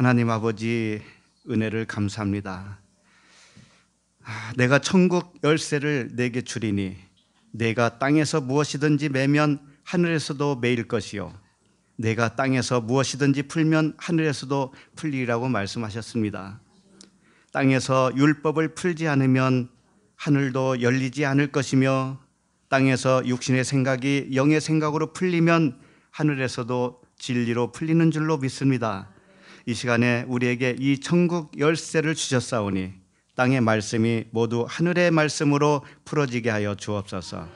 하나님 아버지 은혜를 감사합니다. 아, 내가 천국 열쇠를 내게 주리니 내가 땅에서 무엇이든지 매면 하늘에서도 매일 것이요 내가 땅에서 무엇이든지 풀면 하늘에서도 풀리라고 말씀하셨습니다. 땅에서 율법을 풀지 않으면 하늘도 열리지 않을 것이며 땅에서 육신의 생각이 영의 생각으로 풀리면 하늘에서도 진리로 풀리는 줄로 믿습니다. 이 시간에 우리에게 이 천국 열쇠를 주셨사오니 땅의 말씀이 모두 하늘의 말씀으로 풀어지게 하여 주옵소서.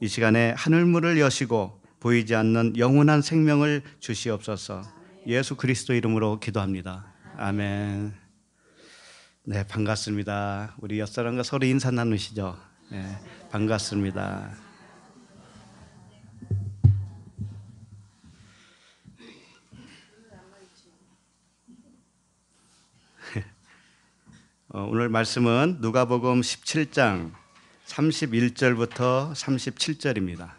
이 시간에 하늘문을 여시고 보이지 않는 영원한 생명을 주시옵소서. 예수 그리스도 이름으로 기도합니다. 아멘. 네, 반갑습니다. 우리 옆사람과 서로 인사 나누시죠. 네, 반갑습니다. 오늘 말씀은 누가복음 17장 31절부터 37절입니다.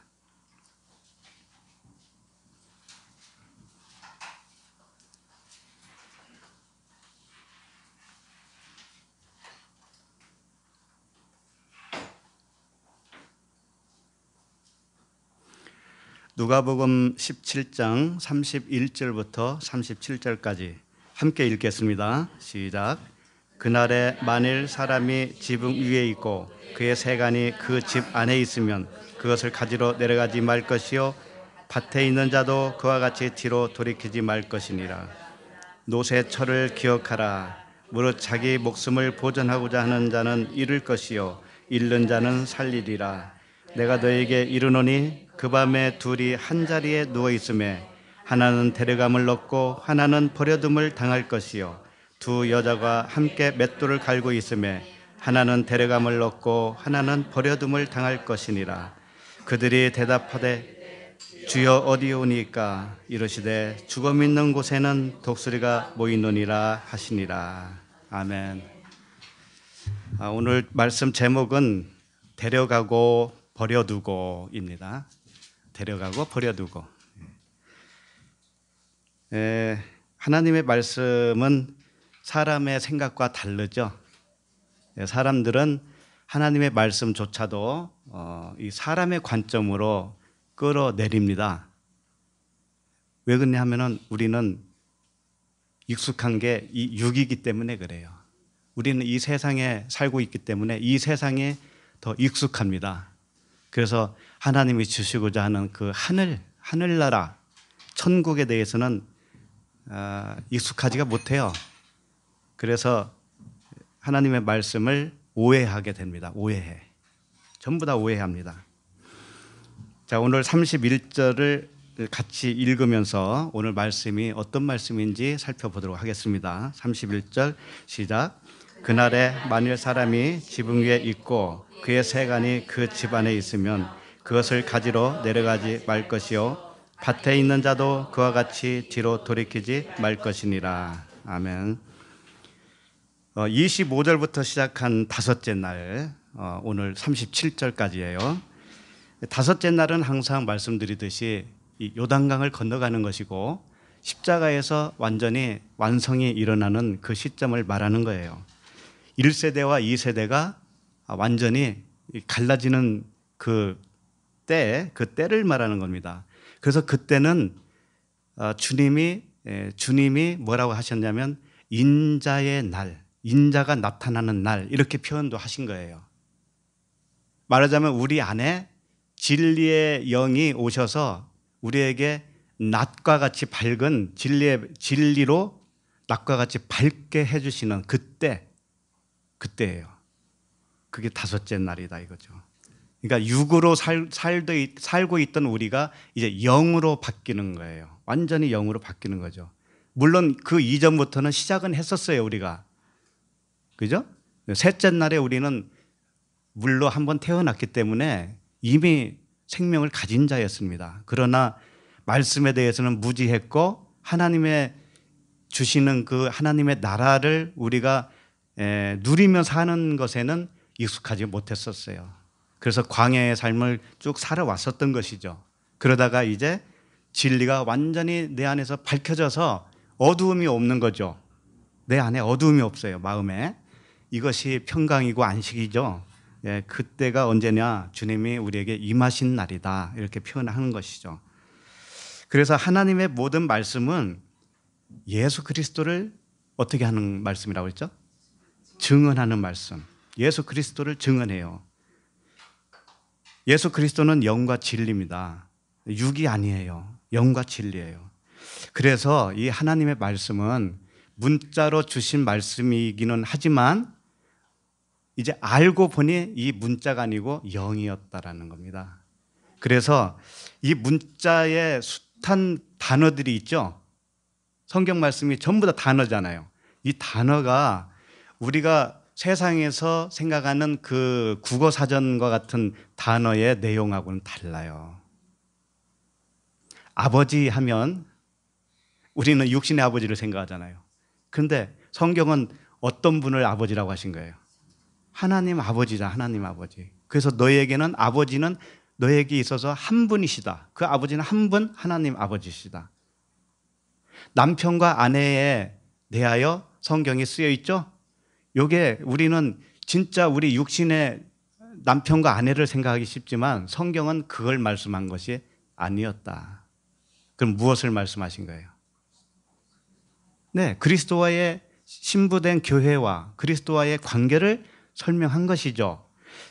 누가복음 17장 31절부터 37절까지 함께 읽겠습니다. 시작. 그날에 만일 사람이 지붕 위에 있고 그의 세간이 그 집 안에 있으면 그것을 가지러 내려가지 말 것이요 밭에 있는 자도 그와 같이 뒤로 돌이키지 말 것이니라. 노새철을 기억하라. 무릇 자기 목숨을 보전하고자 하는 자는 잃을 것이요 잃는 자는 살리리라. 내가 너에게 이르노니 그 밤에 둘이 한 자리에 누워 있음에 하나는 데려감을 얻고 하나는 버려둠을 당할 것이요 두 여자가 함께 맷돌을 갈고 있음에 하나는 데려감을 얻고 하나는 버려둠을 당할 것이니라 그들이 대답하되 주여 어디 오니까 이르시되 죽어 믿는 곳에는 독수리가 모이노니라 하시니라 아멘 아, 오늘 말씀 제목은 데려가고 버려두고입니다. 데려가고 버려두고. 에, 하나님의 말씀은 사람의 생각과 다르죠. 예, 사람들은 하나님의 말씀조차도 어, 이 사람의 관점으로 끌어내립니다. 왜 그러냐 하면은 우리는 익숙한 게 이 육이기 때문에 그래요. 우리는 이 세상에 살고 있기 때문에 이 세상에 더 익숙합니다. 그래서 하나님이 주시고자 하는 그 하늘, 하늘나라, 천국에 대해서는 아, 익숙하지가 못해요. 그래서 하나님의 말씀을 오해하게 됩니다. 오해해. 전부 다 오해합니다. 자, 오늘 31절을 같이 읽으면서 오늘 말씀이 어떤 말씀인지 살펴보도록 하겠습니다. 31절 시작. 그날에 만일 사람이 지붕 위에 있고 그의 세간이 그 집안에 있으면 그것을 가지러 내려가지 말 것이요 밭에 있는 자도 그와 같이 뒤로 돌이키지 말 것이니라. 아멘. 25절부터 어, 시작한 다섯째 날, 어, 오늘 37절까지예요. 다섯째 날은 항상 말씀드리듯이 요단강을 건너가는 것이고 십자가에서 완전히 완성이 일어나는 그 시점을 말하는 거예요. 1세대와 2세대가 완전히 갈라지는 그 때, 그 때를 말하는 겁니다. 그래서 그때는 어, 주님이, 예, 주님이 뭐라고 하셨냐면 인자의 날, 인자가 나타나는 날, 이렇게 표현도 하신 거예요. 말하자면 우리 안에 진리의 영이 오셔서 우리에게 낮과 같이 밝은 진리의, 진리로 낮과 같이 밝게 해주시는 그때, 그때예요. 그게 다섯째 날이다 이거죠. 그러니까 육으로 살, 살도, 살고 있던 우리가 이제 영으로 바뀌는 거예요. 완전히 영으로 바뀌는 거죠. 물론 그 이전부터는 시작은 했었어요, 우리가. 그죠? 셋째 날에 우리는 물로 한번 태어났기 때문에 이미 생명을 가진 자였습니다. 그러나 말씀에 대해서는 무지했고 하나님의 주시는 그 하나님의 나라를 우리가 에, 누리며 사는 것에는 익숙하지 못했었어요. 그래서 광야의 삶을 쭉 살아왔었던 것이죠. 그러다가 이제 진리가 완전히 내 안에서 밝혀져서 어두움이 없는 거죠. 내 안에 어두움이 없어요. 마음에. 이것이 평강이고 안식이죠. 예, 그때가 언제냐? 주님이 우리에게 임하신 날이다. 이렇게 표현하는 것이죠. 그래서 하나님의 모든 말씀은 예수 그리스도를 어떻게 하는 말씀이라고 했죠? 증언하는 말씀. 예수 그리스도를 증언해요. 예수 그리스도는 영과 진리입니다. 육이 아니에요. 영과 진리예요. 그래서 이 하나님의 말씀은 문자로 주신 말씀이기는 하지만 이제 알고 보니 이 문자가 아니고 영이었다라는 겁니다. 그래서 이 문자에 숱한 단어들이 있죠. 성경 말씀이 전부 다 단어잖아요. 이 단어가 우리가 세상에서 생각하는 그 국어 사전과 같은 단어의 내용하고는 달라요. 아버지 하면 우리는 육신의 아버지를 생각하잖아요. 그런데 성경은 어떤 분을 아버지라고 하신 거예요? 하나님 아버지다, 하나님 아버지. 그래서 너에게는 아버지는 너에게 있어서 한 분이시다. 그 아버지는 한 분, 하나님 아버지시다. 남편과 아내에 대하여 성경이 쓰여 있죠? 요게 우리는 진짜 우리 육신의 남편과 아내를 생각하기 쉽지만 성경은 그걸 말씀한 것이 아니었다. 그럼 무엇을 말씀하신 거예요? 네, 그리스도와의 신부된 교회와 그리스도와의 관계를 설명한 것이죠.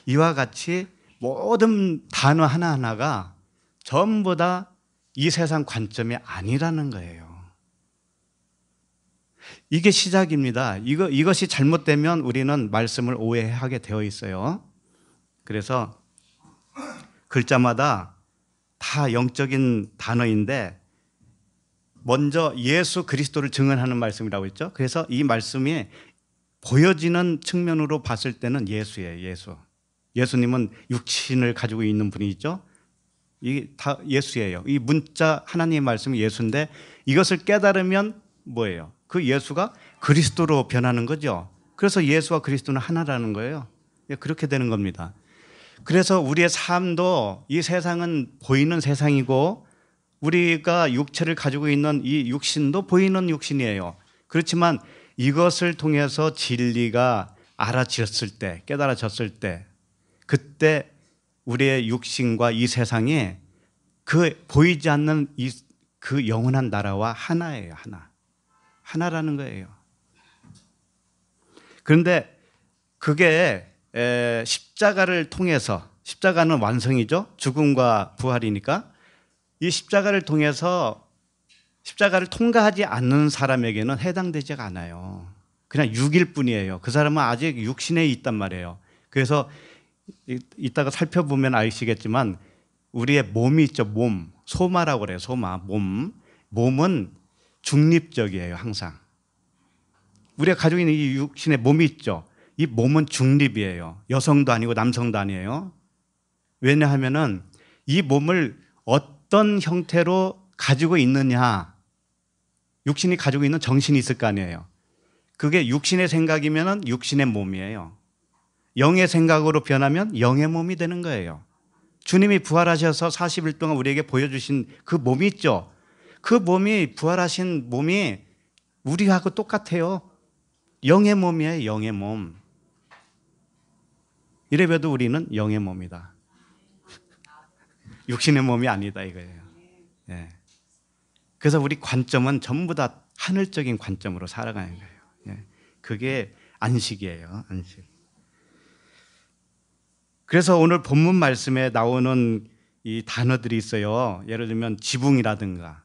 이와 같이 모든 단어 하나하나가 전부 다 이 세상 관점이 아니라는 거예요. 이게 시작입니다. 이거, 이것이 잘못되면 우리는 말씀을 오해하게 되어 있어요. 그래서 글자마다 다 영적인 단어인데 먼저 예수 그리스도를 증언하는 말씀이라고 했죠. 그래서 이 말씀이 보여지는 측면으로 봤을 때는 예수예요, 예수. 예수님은 육신을 가지고 있는 분이죠. 이게 다 예수예요. 이 문자 하나님의 말씀이 예수인데 이것을 깨달으면 뭐예요? 그 예수가 그리스도로 변하는 거죠. 그래서 예수와 그리스도는 하나라는 거예요. 예, 그렇게 되는 겁니다. 그래서 우리의 삶도 이 세상은 보이는 세상이고 우리가 육체를 가지고 있는 이 육신도 보이는 육신이에요. 그렇지만 이것을 통해서 진리가 알아졌을 때, 깨달아졌을 때, 그때 우리의 육신과 이 세상이 그 보이지 않는 이, 그 영원한 나라와 하나예요, 하나. 하나라는 거예요. 그런데 그게 십자가를 통해서 십자가는 완성이죠. 죽음과 부활이니까 이 십자가를 통해서 십자가를 통과하지 않는 사람에게는 해당되지 않아요. 그냥 육일 뿐이에요. 그 사람은 아직 육신에 있단 말이에요. 그래서 이따가 살펴보면 아시겠지만 우리의 몸이 있죠. 몸. 소마라고 그래요. 소마. 몸. 몸은 중립적이에요, 항상. 우리가 가지고 있는 이 육신의 몸이 있죠. 이 몸은 중립이에요. 여성도 아니고 남성도 아니에요. 왜냐하면은 이 몸을 어떤 형태로 가지고 있느냐. 육신이 가지고 있는 정신이 있을 거 아니에요. 그게 육신의 생각이면은 육신의 몸이에요. 영의 생각으로 변하면 영의 몸이 되는 거예요. 주님이 부활하셔서 40일 동안 우리에게 보여주신 그 몸이 있죠. 그 몸이 부활하신 몸이 우리하고 똑같아요. 영의 몸이에요, 영의 몸. 이래봬도 우리는 영의 몸이다. 육신의 몸이 아니다 이거예요. 예. 그래서 우리 관점은 전부 다 하늘적인 관점으로 살아가는 거예요. 예. 그게 안식이에요, 안식. 그래서 오늘 본문 말씀에 나오는 이 단어들이 있어요. 예를 들면 지붕이라든가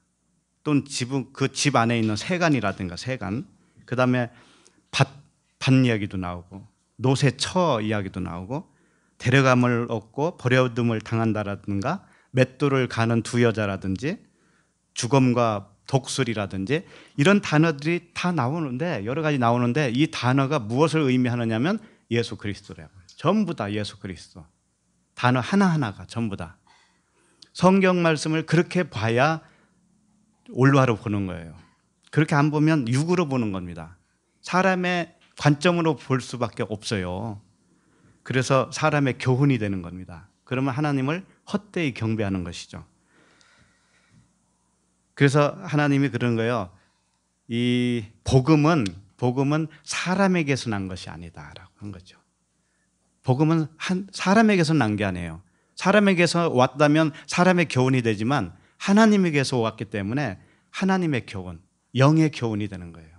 또는 지붕 그 집 안에 있는 세간이라든가 세간. 그다음에 밭, 밭 이야기도 나오고 노새처 이야기도 나오고 데려감을 얻고 버려둠을 당한다라든가 맷돌을 가는 두 여자라든지 죽음과 독술이라든지 이런 단어들이 다 나오는데 여러 가지 나오는데 이 단어가 무엇을 의미하느냐면 예수 그리스도래요. 전부 다 예수 그리스도. 단어 하나하나가 전부 다. 성경 말씀을 그렇게 봐야 올바로 보는 거예요. 그렇게 안 보면 육으로 보는 겁니다. 사람의 관점으로 볼 수밖에 없어요. 그래서 사람의 교훈이 되는 겁니다. 그러면 하나님을 헛되이 경배하는 것이죠. 그래서 하나님이 그런 거예요. 이 복음은 복음은 사람에게서 난 것이 아니다라고 한 거죠. 복음은 한 사람에게서 난 게 아니에요. 사람에게서 왔다면 사람의 교훈이 되지만 하나님에게서 왔기 때문에 하나님의 교훈, 영의 교훈이 되는 거예요.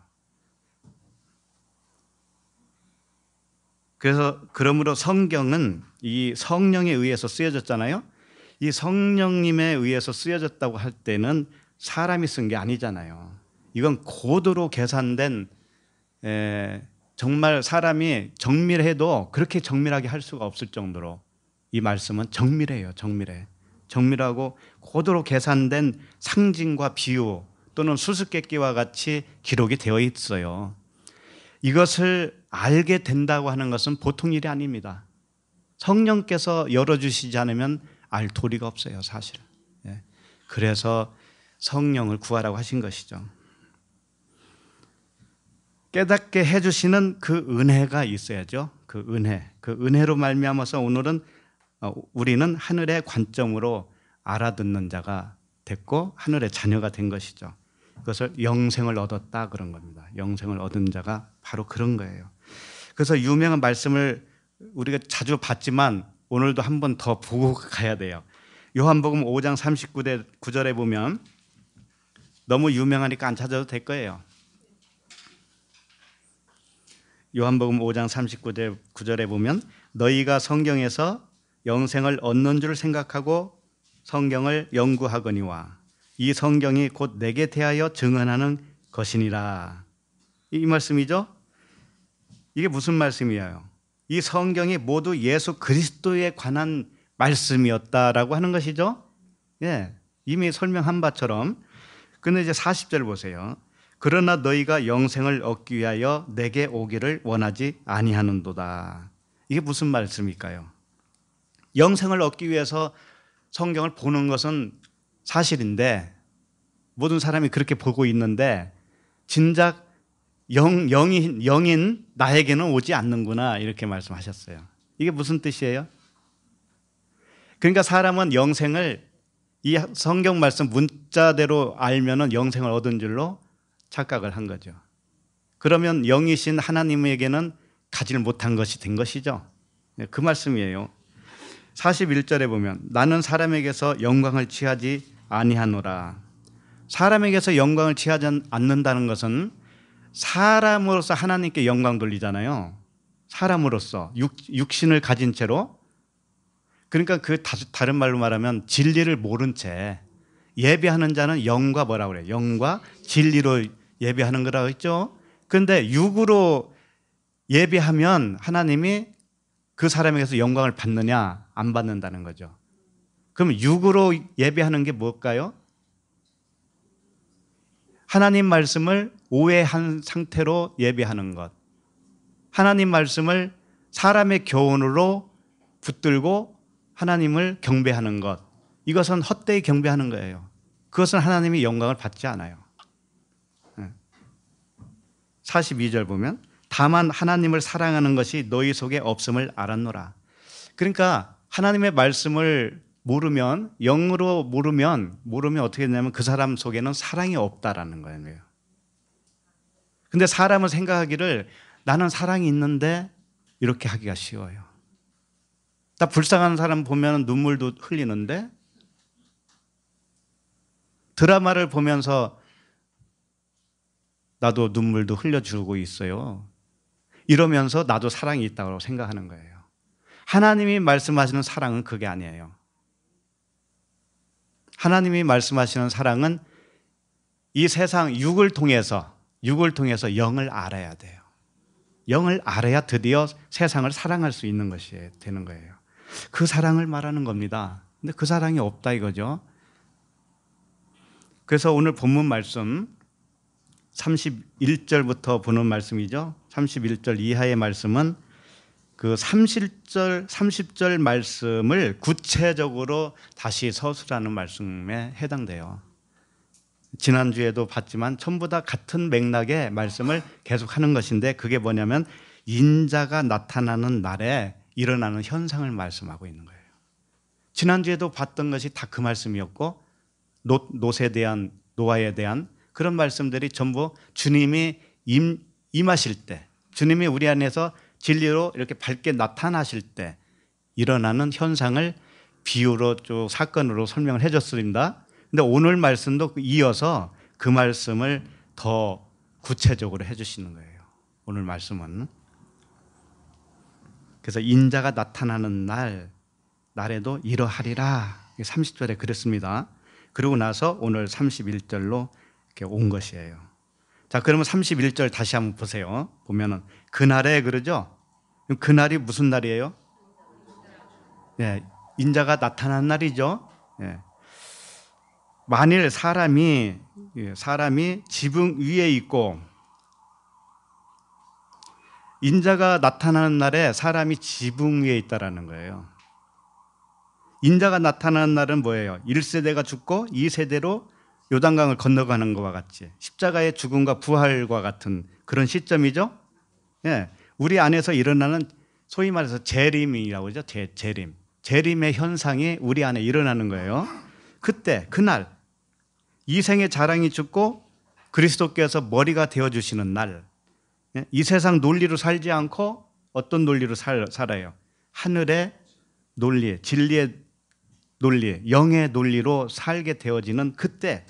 그래서 그러므로 성경은 이 성령에 의해서 쓰여졌잖아요. 이 성령님에 의해서 쓰여졌다고 할 때는 사람이 쓴 게 아니잖아요. 이건 고도로 계산된 에, 정말 사람이 정밀해도 그렇게 정밀하게 할 수가 없을 정도로 이 말씀은 정밀해요. 정밀해. 정밀하고 고도로 계산된 상징과 비유 또는 수수께끼와 같이 기록이 되어 있어요. 이것을 알게 된다고 하는 것은 보통 일이 아닙니다. 성령께서 열어주시지 않으면 알 도리가 없어요, 사실. 예. 그래서 성령을 구하라고 하신 것이죠. 깨닫게 해주시는 그 은혜가 있어야죠. 그 은혜, 그 은혜로 말미암아서 오늘은 어, 우리는 하늘의 관점으로 알아듣는 자가 됐고 하늘의 자녀가 된 것이죠. 그것을 영생을 얻었다 그런 겁니다. 영생을 얻은 자가 바로 그런 거예요. 그래서 유명한 말씀을 우리가 자주 봤지만 오늘도 한 번 더 보고 가야 돼요. 요한복음 5장 39대 9절에 보면 너무 유명하니까 안 찾아도 될 거예요. 요한복음 5장 39절 9절에 보면 너희가 성경에서 영생을 얻는 줄 생각하고 성경을 연구하거니와 이 성경이 곧 내게 대하여 증언하는 것이니라. 이 말씀이죠? 이게 무슨 말씀이에요? 이 성경이 모두 예수 그리스도에 관한 말씀이었다라고 하는 것이죠? 예. 이미 설명한 바처럼. 근데 이제 40절 보세요. 그러나 너희가 영생을 얻기 위하여 내게 오기를 원하지 아니하는도다. 이게 무슨 말씀일까요? 영생을 얻기 위해서 성경을 보는 것은 사실인데 모든 사람이 그렇게 보고 있는데 진작 영, 영인, 영인 나에게는 오지 않는구나 이렇게 말씀하셨어요. 이게 무슨 뜻이에요? 그러니까 사람은 영생을 이 성경 말씀 문자대로 알면은 영생을 얻은 줄로 착각을 한 거죠. 그러면 영이신 하나님에게는 가지를 못한 것이 된 것이죠. 네, 그 말씀이에요. 41절에 보면 나는 사람에게서 영광을 취하지 아니하노라. 사람에게서 영광을 취하지 않는다는 것은 사람으로서 하나님께 영광 돌리잖아요. 사람으로서 육, 육신을 가진 채로 그러니까 그 다른 말로 말하면 진리를 모른 채 예배하는 자는 영과 뭐라 그래요? 영과 진리로 예배하는 거라고 했죠. 그런데 육으로 예배하면 하나님이 그 사람에게서 영광을 받느냐 안 받는다는 거죠. 그럼 육으로 예배하는 게 뭘까요? 하나님 말씀을 오해한 상태로 예배하는 것. 하나님 말씀을 사람의 교훈으로 붙들고 하나님을 경배하는 것. 이것은 헛되이 경배하는 거예요. 그것은 하나님이 영광을 받지 않아요. 42절 보면 다만 하나님을 사랑하는 것이 너희 속에 없음을 알았노라. 그러니까 하나님의 말씀을 모르면 영으로 모르면 모르면 어떻게 되냐면 그 사람 속에는 사랑이 없다라는 거예요. 근데 사람은 생각하기를 나는 사랑이 있는데 이렇게 하기가 쉬워요. 나 불쌍한 사람 보면 눈물도 흘리는데 드라마를 보면서 나도 눈물도 흘려주고 있어요. 이러면서 나도 사랑이 있다고 생각하는 거예요. 하나님이 말씀하시는 사랑은 그게 아니에요. 하나님이 말씀하시는 사랑은 이 세상 육을 통해서 육을 통해서 영을 알아야 돼요. 영을 알아야 드디어 세상을 사랑할 수 있는 것이 되는 거예요. 그 사랑을 말하는 겁니다. 근데 그 사랑이 없다 이거죠. 그래서 오늘 본문 말씀 31절부터 보는 말씀이죠. 31절 이하의 말씀은 그 30절 30절 말씀을 구체적으로 다시 서술하는 말씀에 해당돼요. 지난주에도 봤지만 전부 다 같은 맥락의 말씀을 계속하는 것인데 그게 뭐냐면 인자가 나타나는 날에 일어나는 현상을 말씀하고 있는 거예요. 지난주에도 봤던 것이 다 그 말씀이었고 노, 노에 대한 노아에 대한 그런 말씀들이 전부 주님이 임, 임하실 때, 주님이 우리 안에서 진리로 이렇게 밝게 나타나실 때 일어나는 현상을 비유로 쭉 사건으로 설명을 해줬습니다. 근데 오늘 말씀도 이어서 그 말씀을 더 구체적으로 해주시는 거예요. 오늘 말씀은 그래서 인자가 나타나는 날 날에도 이러하리라 30절에 그랬습니다. 그러고 나서 오늘 31절로 이렇게 온 것이에요. 자, 그러면 31절 다시 한번 보세요. 보면은 그날에 그러죠? 그날이 무슨 날이에요? 예, 인자가 나타난 날이죠. 예. 만일 사람이 예, 사람이 지붕 위에 있고 인자가 나타나는 날에 사람이 지붕 위에 있다라는 거예요. 인자가 나타나는 날은 뭐예요? 1세대가 죽고 2세대로 요단강을 건너가는 것과 같이 십자가의 죽음과 부활과 같은 그런 시점이죠. 예. 우리 안에서 일어나는 소위 말해서 재림이라고 하죠. 재, 재림. 재림의 현상이 우리 안에 일어나는 거예요. 그때 그날 이 생의 자랑이 죽고 그리스도께서 머리가 되어 주시는 날. 예? 이 세상 논리로 살지 않고 어떤 논리로 살, 살아요? 하늘의 논리, 진리의 논리, 영의 논리로 살게 되어지는 그때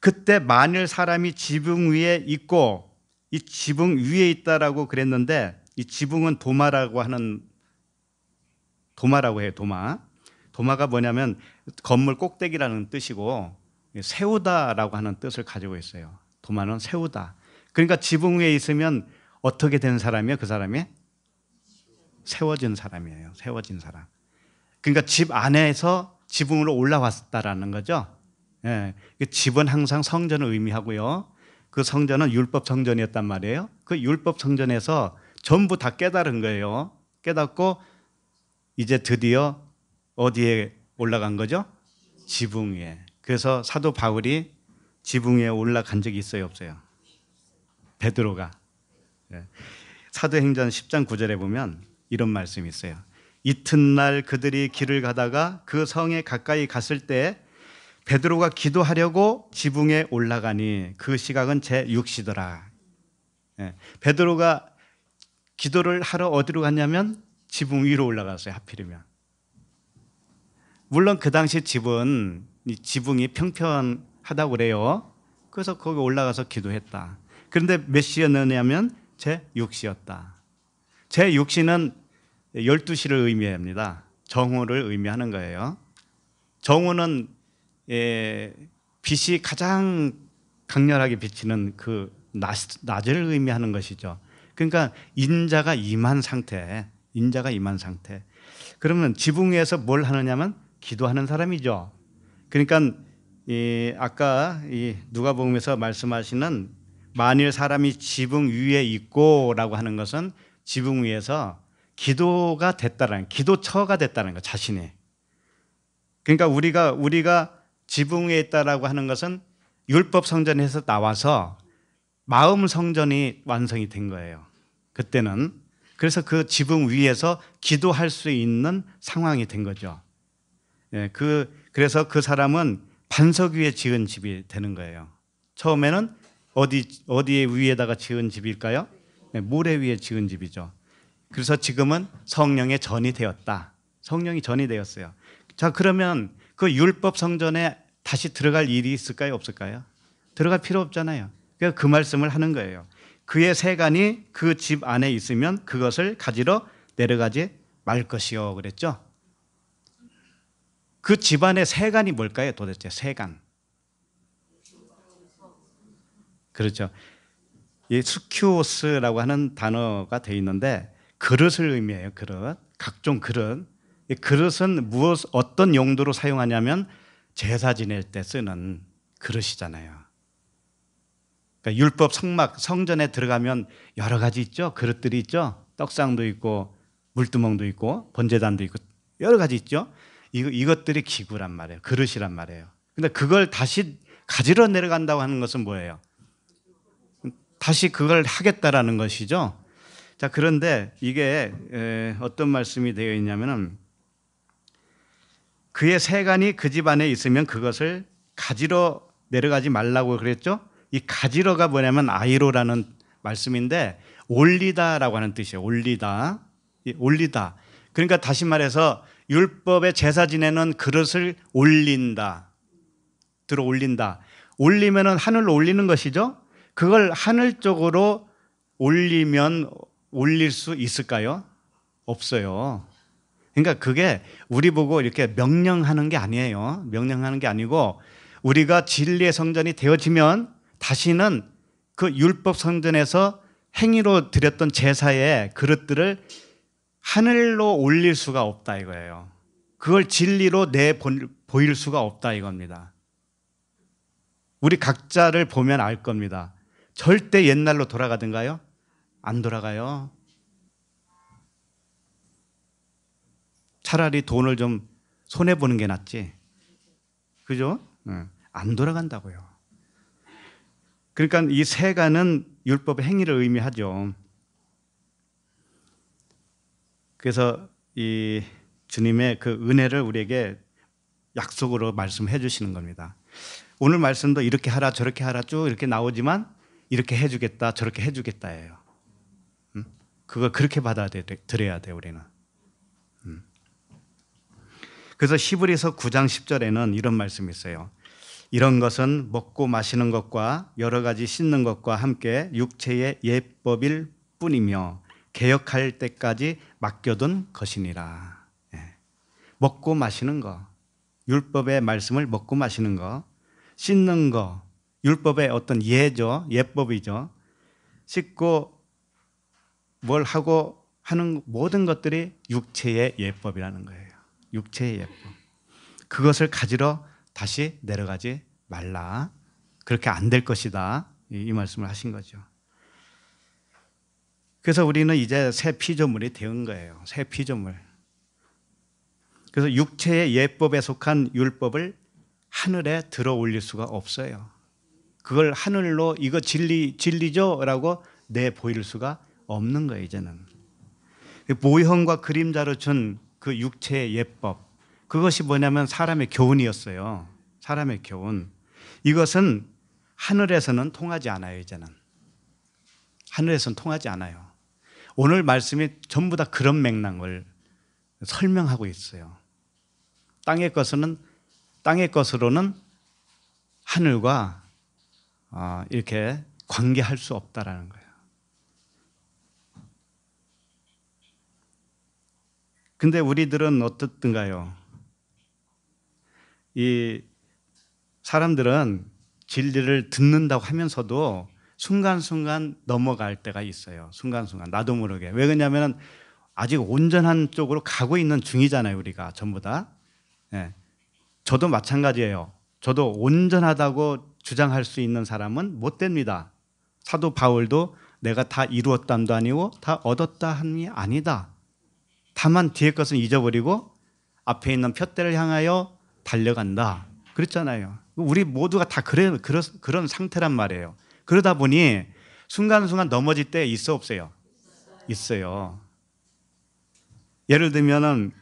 그때 만일 사람이 지붕 위에 있고 이 지붕 위에 있다라고 그랬는데 이 지붕은 도마라고 하는 도마라고 해요. 도마. 도마가 뭐냐면 건물 꼭대기라는 뜻이고 세우다라고 하는 뜻을 가지고 있어요. 도마는 세우다. 그러니까 지붕 위에 있으면 어떻게 된 사람이에요? 그 사람이 세워진 사람이에요. 세워진 사람. 그러니까 집 안에서 지붕으로 올라왔다라는 거죠. 예. 그 집은 항상 성전을 의미하고요. 그 성전은 율법 성전이었단 말이에요. 그 율법 성전에서 전부 다 깨달은 거예요. 깨닫고 이제 드디어 어디에 올라간 거죠? 지붕 위에. 그래서 사도 바울이 지붕 위에 올라간 적이 있어요, 없어요? 베드로가. 예. 사도행전 10장 9절에 보면 이런 말씀이 있어요. 이튿날 그들이 길을 가다가 그 성에 가까이 갔을 때 베드로가 기도하려고 지붕에 올라가니 그 시각은 제 6시더라. 예. 베드로가 기도를 하러 어디로 갔냐면 지붕 위로 올라갔어요. 하필이면. 물론 그 당시 집은 지붕이 평평하다고 그래요. 그래서 거기 올라가서 기도했다. 그런데 몇 시였느냐면 제 6시였다. 제 6시는 12시를 의미합니다. 정오를 의미하는 거예요. 정오는 예, 빛이 가장 강렬하게 비치는 그 낮, 낮을 의미하는 것이죠. 그러니까 인자가 임한 상태, 인자가 임한 상태. 그러면 지붕 위에서 뭘 하느냐면 기도하는 사람이죠. 그러니까 이 아까 이 누가복음에서 말씀하시는 만일 사람이 지붕 위에 있고라고 하는 것은 지붕 위에서 기도가 됐다라는 기도처가 됐다는 거 자신이. 그러니까 우리가 우리가 지붕 위에 있다라고 하는 것은 율법 성전에서 나와서 마음 성전이 완성이 된 거예요. 그때는 그래서 그 지붕 위에서 기도할 수 있는 상황이 된 거죠. 예, 그 그래서 그 사람은 반석 위에 지은 집이 되는 거예요. 처음에는 어디 어디에 위에다가 지은 집일까요? 네, 모래 위에 지은 집이죠. 그래서 지금은 성령의 전이 되었다. 성령이 전이 되었어요. 자, 그러면 그 율법 성전에 다시 들어갈 일이 있을까요? 없을까요? 들어갈 필요 없잖아요. 그 말씀을 하는 거예요. 그의 세간이 그 집 안에 있으면 그것을 가지러 내려가지 말 것이요. 그랬죠? 그 집안의 세간이 뭘까요? 도대체 세간. 그렇죠. 이 스큐오스라고 하는 단어가 되어 있는데 그릇을 의미해요. 그릇. 각종 그릇. 이 그릇은 무엇 어떤 용도로 사용하냐면 제사 지낼 때 쓰는 그릇이잖아요. 그러니까 율법 성막 성전에 들어가면 여러 가지 있죠. 그릇들이 있죠. 떡상도 있고 물두멍도 있고 번제단도 있고 여러 가지 있죠. 이거 이것들이 기구란 말이에요. 그릇이란 말이에요. 근데 그걸 다시 가지러 내려간다고 하는 것은 뭐예요? 다시 그걸 하겠다라는 것이죠. 자, 그런데 이게 어떤 말씀이 되어 있냐면은 그의 세간이 그 집 안에 있으면 그것을 가지러 내려가지 말라고 그랬죠. 이 가지러가 뭐냐면 아이로라는 말씀인데 올리다라고 하는 뜻이에요. 올리다. 이 올리다. 그러니까 다시 말해서 율법의 제사 지내는 그릇을 올린다. 들어 올린다. 올리면은 하늘로 올리는 것이죠. 그걸 하늘 쪽으로 올리면 올릴 수 있을까요? 없어요. 그러니까 그게 우리 보고 이렇게 명령하는 게 아니에요. 명령하는 게 아니고 우리가 진리의 성전이 되어지면 다시는 그 율법 성전에서 행위로 드렸던 제사의 그릇들을 하늘로 올릴 수가 없다 이거예요. 그걸 진리로 내 보일 수가 없다 이겁니다. 우리 각자를 보면 알 겁니다. 절대 옛날로 돌아가든가요? 안 돌아가요. 차라리 돈을 좀 손해 보는 게 낫지. 그죠? 안 돌아간다고요. 그러니까 이 세가는 율법의 행위를 의미하죠. 그래서 이 주님의 그 은혜를 우리에게 약속으로 말씀해 주시는 겁니다. 오늘 말씀도 이렇게 하라 저렇게 하라 쭉 이렇게 나오지만 이렇게 해주겠다 저렇게 해주겠다예요. 음? 그걸 그렇게 받아들여야 돼 우리는. 음. 그래서 히브리서 9장 10절에는 이런 말씀이 있어요. 이런 것은 먹고 마시는 것과 여러 가지 씻는 것과 함께 육체의 예법일 뿐이며 개혁할 때까지 맡겨둔 것이니라. 예. 먹고 마시는 거, 율법의 말씀을 먹고 마시는 거, 씻는 거, 율법의 어떤 예죠, 예법이죠. 씻고 뭘 하고 하는 모든 것들이 육체의 예법이라는 거예요. 육체의 예법. 그것을 가지러 다시 내려가지 말라. 그렇게 안 될 것이다. 이 말씀을 하신 거죠. 그래서 우리는 이제 새 피조물이 되은 거예요. 새 피조물. 그래서 육체의 예법에 속한 율법을 하늘에 들어 올릴 수가 없어요. 그걸 하늘로 이거 진리 진리죠라고 내 보일 수가 없는 거예요, 이제는. 모형과 그림자로 준 그 육체의 예법. 그것이 뭐냐면 사람의 교훈이었어요. 사람의 교훈. 이것은 하늘에서는 통하지 않아요, 이제는. 하늘에서는 통하지 않아요. 오늘 말씀이 전부 다 그런 맥락을 설명하고 있어요. 땅의 것은 땅의 것으로는 하늘과 아, 이렇게 관계할 수 없다라는 거예요. 근데 우리들은 어떻든가요? 이 사람들은 진리를 듣는다고 하면서도 순간순간 넘어갈 때가 있어요. 순간순간 나도 모르게. 왜 그러냐면 아직 온전한 쪽으로 가고 있는 중이잖아요. 우리가 전부 다. 예. 저도 마찬가지예요. 저도 온전하다고 주장할 수 있는 사람은 못 됩니다. 사도 바울도 내가 다 이루었담도 아니고 다 얻었다 함이 아니다. 다만 뒤의 것은 잊어버리고 앞에 있는 푯대를 향하여 달려간다. 그랬잖아요. 우리 모두가 다 그래, 그런, 그런 상태란 말이에요. 그러다 보니 순간순간 넘어질 때 있어 없어요? 있어요. 예를 들면은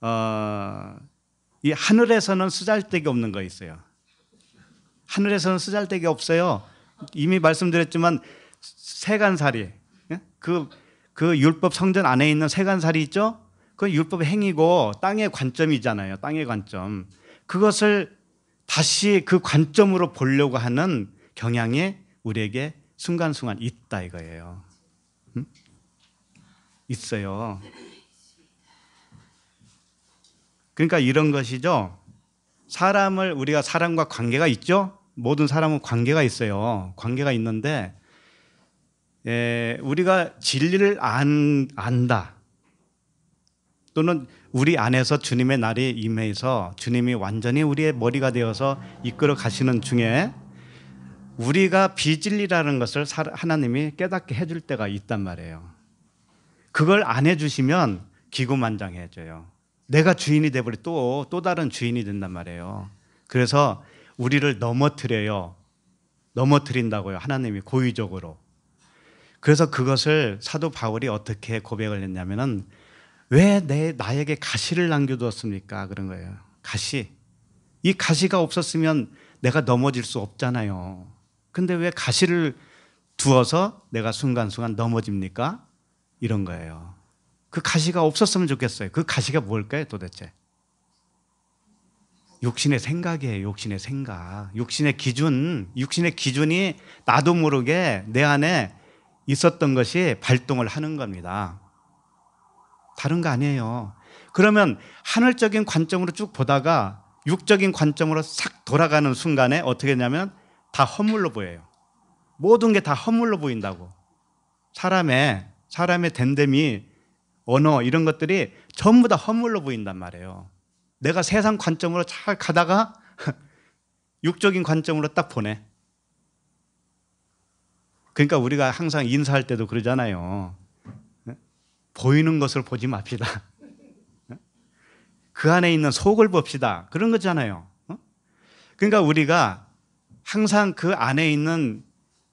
어, 이 하늘에서는 쓰잘데기 없는 거 있어요. 하늘에서는 쓰잘데기 없어요. 이미 말씀드렸지만 세간살이 예? 그, 그 율법 성전 안에 있는 세간살이 있죠? 그 율법 행위고 땅의 관점이잖아요. 땅의 관점. 그것을 다시 그 관점으로 보려고 하는 경향이 우리에게 순간순간 있다 이거예요. 음? 있어요. 그러니까 이런 것이죠. 사람을 우리가 사람과 관계가 있죠. 모든 사람은 관계가 있어요. 관계가 있는데 에, 우리가 진리를 안, 안다. 또는 우리 안에서 주님의 날이 임해서 주님이 완전히 우리의 머리가 되어서 이끌어 가시는 중에 우리가 비진리라는 것을 하나님이 깨닫게 해줄 때가 있단 말이에요. 그걸 안 해주시면 기고만장해져요. 내가 주인이 돼버리 또, 또 다른 주인이 된단 말이에요. 그래서 우리를 넘어뜨려요. 넘어뜨린다고요. 하나님이 고의적으로. 그래서 그것을 사도 바울이 어떻게 고백을 했냐면은 왜 내 나에게 가시를 남겨두었습니까? 그런 거예요. 가시. 이 가시가 없었으면 내가 넘어질 수 없잖아요. 근데 왜 가시를 두어서 내가 순간순간 넘어집니까? 이런 거예요. 그 가시가 없었으면 좋겠어요. 그 가시가 뭘까요, 도대체? 욕심의 생각이에요. 욕심의 생각. 욕심의 기준, 욕심의 기준이 나도 모르게 내 안에 있었던 것이 발동을 하는 겁니다. 다른 거 아니에요. 그러면 하늘적인 관점으로 쭉 보다가 육적인 관점으로 싹 돌아가는 순간에 어떻게 되냐면 다 허물로 보여요. 모든 게 다 허물로 보인다고. 사람의 사람의 됨됨이 언어 이런 것들이 전부 다 허물로 보인단 말이에요. 내가 세상 관점으로 잘 가다가 육적인 관점으로 딱 보내. 그러니까 우리가 항상 인사할 때도 그러잖아요. 보이는 것을 보지 맙시다. 그 안에 있는 속을 봅시다. 그런 거잖아요. 그러니까 우리가 항상 그 안에 있는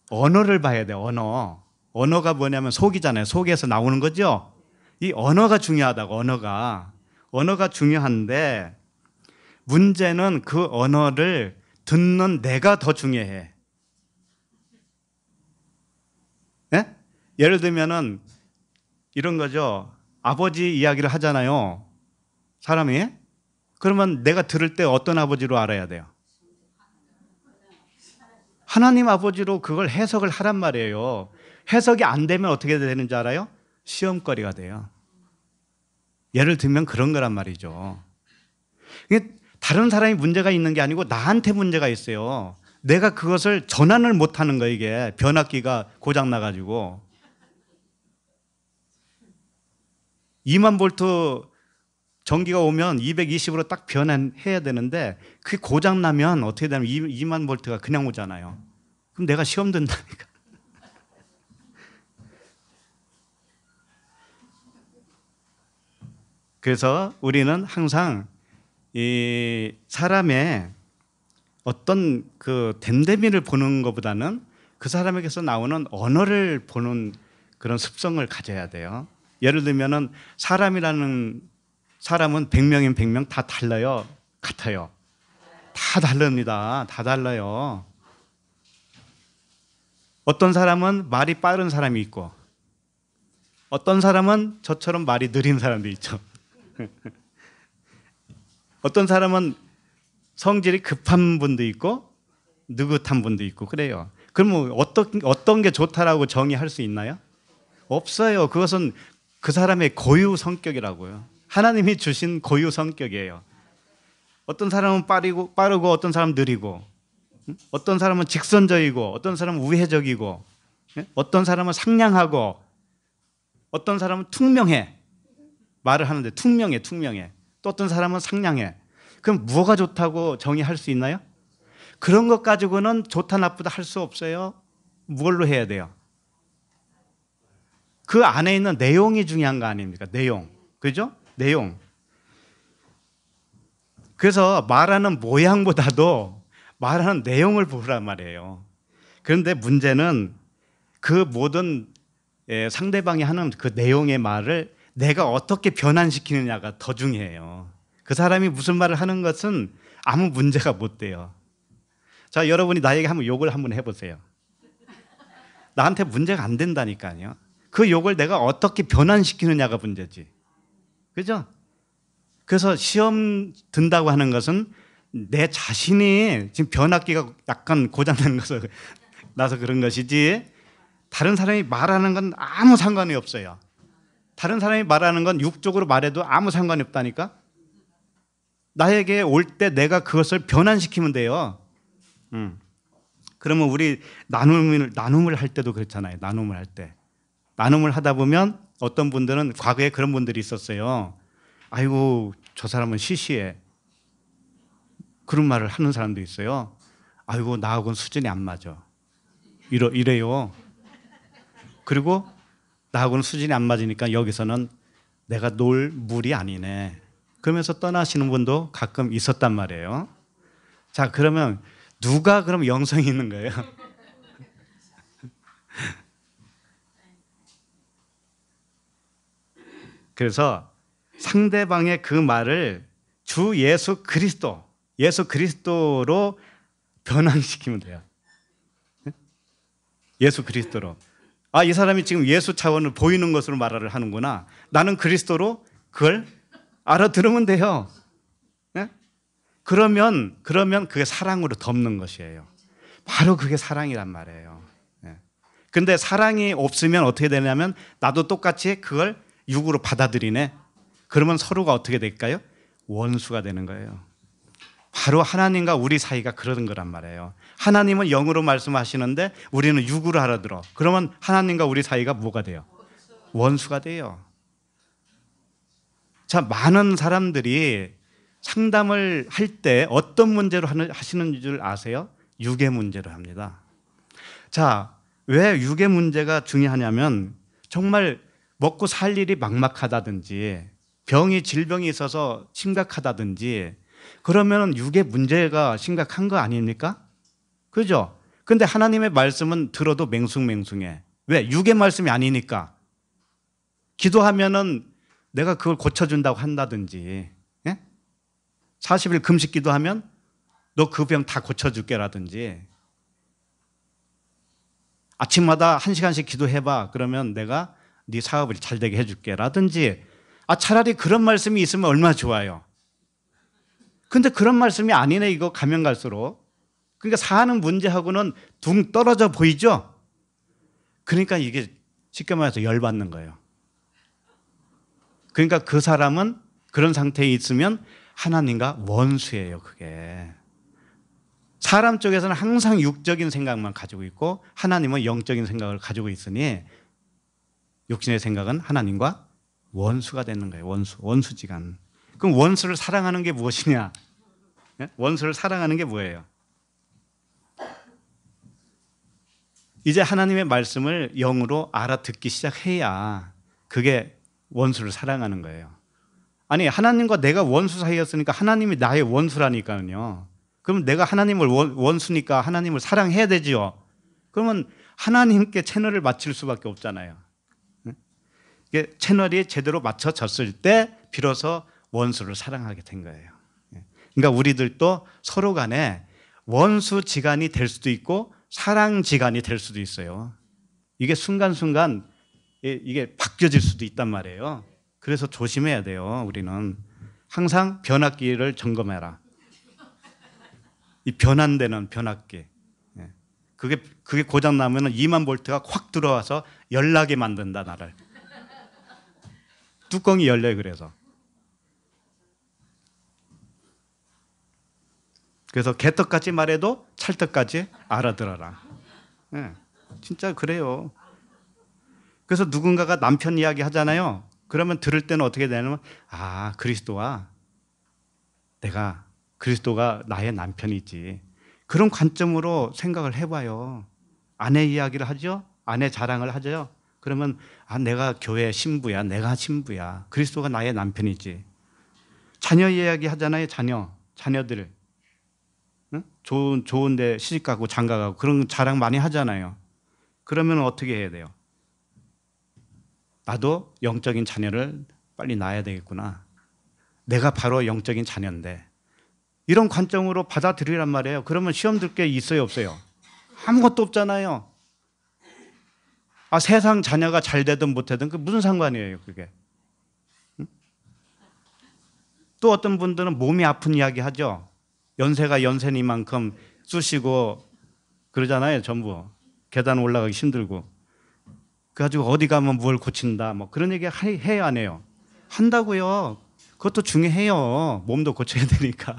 언어를 봐야 돼요. 언어. 언어가 뭐냐면 속이잖아요. 속에서 나오는 거죠. 이 언어가 중요하다고 언어가. 언어가 중요한데 문제는 그 언어를 듣는 내가 더 중요해. 예? 예를 들면은 이런 거죠. 아버지 이야기를 하잖아요. 사람이. 그러면 내가 들을 때 어떤 아버지로 알아야 돼요? 하나님 아버지로 그걸 해석을 하란 말이에요. 해석이 안 되면 어떻게 되는지 알아요? 시험거리가 돼요. 예를 들면 그런 거란 말이죠. 다른 사람이 문제가 있는 게 아니고 나한테 문제가 있어요. 내가 그것을 전환을 못 하는 거 이게 변압기가 고장 나 가지고 2만 볼트 전기가 오면 220으로 딱 변환해야 되는데 그게 고장 나면 어떻게 되면 2만 볼트가 그냥 오잖아요. 그럼 내가 시험 든다니까. 그래서 우리는 항상 이 사람의 어떤 그 댐댐이를 보는 것보다는 그 사람에게서 나오는 언어를 보는 그런 습성을 가져야 돼요. 예를 들면은 사람이라는 사람은 100명인 100명 다 달라요. 같아요. 다 다릅니다. 다 달라요. 어떤 사람은 말이 빠른 사람이 있고 어떤 사람은 저처럼 말이 느린 사람도 있죠. 어떤 사람은 성질이 급한 분도 있고 느긋한 분도 있고 그래요. 그러면 어떤 어떤 게 좋다라고 정의할 수 있나요? 없어요. 그것은 그 사람의 고유 성격이라고요. 하나님이 주신 고유 성격이에요. 어떤 사람은 빠르고 빠르고 어떤 사람은 느리고 어떤 사람은 직선적이고 어떤 사람은 우회적이고 어떤 사람은 상냥하고 어떤 사람은 퉁명해. 말을 하는데 퉁명해, 퉁명해. 또 어떤 사람은 상냥해. 그럼 뭐가 좋다고 정의할 수 있나요? 그런 것 가지고는 좋다 나쁘다 할 수 없어요. 뭘로 해야 돼요? 그 안에 있는 내용이 중요한 거 아닙니까? 내용. 그죠? 내용. 그래서 말하는 모양보다도 말하는 내용을 보란 말이에요. 그런데 문제는 그 모든 예, 상대방이 하는 그 내용의 말을 내가 어떻게 변환시키느냐가 더 중요해요. 그 사람이 무슨 말을 하는 것은 아무 문제가 못 돼요. 자, 여러분이 나에게 한번 욕을 한번 해보세요. 나한테 문제가 안 된다니까요. 그 욕을 내가 어떻게 변환시키느냐가 문제지. 그죠? 그래서 시험 든다고 하는 것은 내 자신이 지금 변압기가 약간 고장난 것을 나서 그런 것이지 다른 사람이 말하는 건 아무 상관이 없어요. 다른 사람이 말하는 건 육적으로 말해도 아무 상관이 없다니까. 나에게 올 때 내가 그것을 변환시키면 돼요. 음. 그러면 우리 나눔을 나눔을 할 때도 그렇잖아요. 나눔을 할 때. 나눔을 하다 보면 어떤 분들은 과거에 그런 분들이 있었어요. 아이고 저 사람은 시시해. 그런 말을 하는 사람도 있어요. 아이고 나하고는 수준이 안 맞아. 이러, 이래요. 그리고 나하고는 수준이 안 맞으니까 여기서는 내가 놀 물이 아니네. 그러면서 떠나시는 분도 가끔 있었단 말이에요. 자, 그러면 누가 그럼 영성이 있는 거예요? 그래서 상대방의 그 말을 주 예수 그리스도, 예수 그리스도로 변환시키면 돼요. 예수 그리스도로. 아, 이 사람이 지금 예수 차원을 보이는 것으로 말을 하는구나. 나는 그리스도로 그걸 알아들으면 돼요. 네? 그러면, 그러면 그게 사랑으로 덮는 것이에요. 바로 그게 사랑이란 말이에요. 네. 근데 사랑이 없으면 어떻게 되냐면 나도 똑같이 그걸 육으로 받아들이네. 그러면 서로가 어떻게 될까요? 원수가 되는 거예요. 바로 하나님과 우리 사이가 그런 거란 말이에요. 하나님은 영으로 말씀하시는데 우리는 육으로 알아들어. 그러면 하나님과 우리 사이가 뭐가 돼요? 원수가 돼요. 자, 많은 사람들이 상담을 할 때 어떤 문제로 하시는 줄 아세요? 육의 문제로 합니다. 자, 왜 육의 문제가 중요하냐면 정말 먹고 살 일이 막막하다든지 병이 질병이 있어서 심각하다든지 그러면 육의 문제가 심각한 거 아닙니까? 그죠? 근데 하나님의 말씀은 들어도 맹숭맹숭해. 왜? 육의 말씀이 아니니까. 기도하면은 내가 그걸 고쳐준다고 한다든지, 예? 40일 금식 기도하면 너 그 병 다 고쳐줄게라든지, 아침마다 한 시간씩 기도해봐. 그러면 내가 네 사업을 잘 되게 해줄게라든지, 아, 차라리 그런 말씀이 있으면 얼마나 좋아요. 근데 그런 말씀이 아니네, 이거 가면 갈수록. 그러니까 사는 문제하고는 둥 떨어져 보이죠? 그러니까 이게 쉽게 말해서 열받는 거예요. 그러니까 그 사람은 그런 상태에 있으면 하나님과 원수예요, 그게. 사람 쪽에서는 항상 육적인 생각만 가지고 있고 하나님은 영적인 생각을 가지고 있으니 육신의 생각은 하나님과 원수가 되는 거예요. 원수, 원수지간. 그럼 원수를 사랑하는 게 무엇이냐? 예? 원수를 사랑하는 게 뭐예요? 이제 하나님의 말씀을 영으로 알아듣기 시작해야 그게 원수를 사랑하는 거예요. 아니, 하나님과 내가 원수 사이였으니까 하나님이 나의 원수라니까요. 그럼 내가 하나님을 원, 수니까 하나님을 사랑해야 되지요. 그러면 하나님께 채널을 맞출 수밖에 없잖아요. 채널이 제대로 맞춰졌을 때 비로소 원수를 사랑하게 된 거예요. 그러니까 우리들도 서로 간에 원수 지간이 될 수도 있고 사랑 지간이 될 수도 있어요. 이게 순간순간 이게 바뀌어질 수도 있단 말이에요. 그래서 조심해야 돼요. 우리는 항상 변압기를 점검해라. 이 변환되는 변압기. 예. 그게 그게 고장 나면은 2만 볼트가 확 들어와서 열나게 만든다 나를. 뚜껑이 열려요 그래서. 그래서 개떡같이 말해도 찰떡같이 알아들어라. 네, 진짜 그래요. 그래서 누군가가 남편 이야기 하잖아요. 그러면 들을 때는 어떻게 되냐면, 아, 그리스도와 내가, 그리스도가 나의 남편이지. 그런 관점으로 생각을 해봐요. 아내 이야기를 하죠? 아내 자랑을 하죠? 그러면, 아, 내가 교회 신부야. 내가 신부야. 그리스도가 나의 남편이지. 자녀 이야기 하잖아요. 자녀. 자녀들. 좋은 좋은데 시집 가고 장가 가고 그런 자랑 많이 하잖아요. 그러면 어떻게 해야 돼요? 나도 영적인 자녀를 빨리 낳아야 되겠구나. 내가 바로 영적인 자녀인데 이런 관점으로 받아들이란 말이에요. 그러면 시험 들 게 있어요, 없어요? 아무것도 없잖아요. 아, 세상 자녀가 잘 되든 못 되든 그 무슨 상관이에요, 그게? 또 어떤 분들은 몸이 아픈 이야기 하죠. 연세가 연세니만큼 쑤시고 그러잖아요, 전부. 계단 올라가기 힘들고. 그래가지고 어디 가면 뭘 고친다, 뭐 그런 얘기 해야 안 해요? 한다고요. 그것도 중요해요. 몸도 고쳐야 되니까.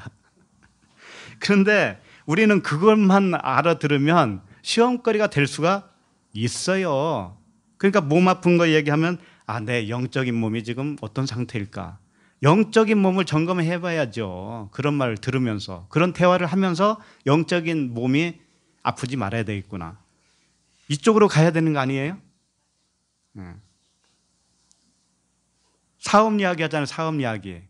그런데 우리는 그것만 알아들으면 시험거리가 될 수가 있어요. 그러니까 몸 아픈 거 얘기하면 아, 내 영적인 몸이 지금 어떤 상태일까? 영적인 몸을 점검해 봐야죠. 그런 말을 들으면서 그런 대화를 하면서 영적인 몸이 아프지 말아야 되겠구나. 이쪽으로 가야 되는 거 아니에요? 네. 사업 이야기 하잖아요. 사업 이야기.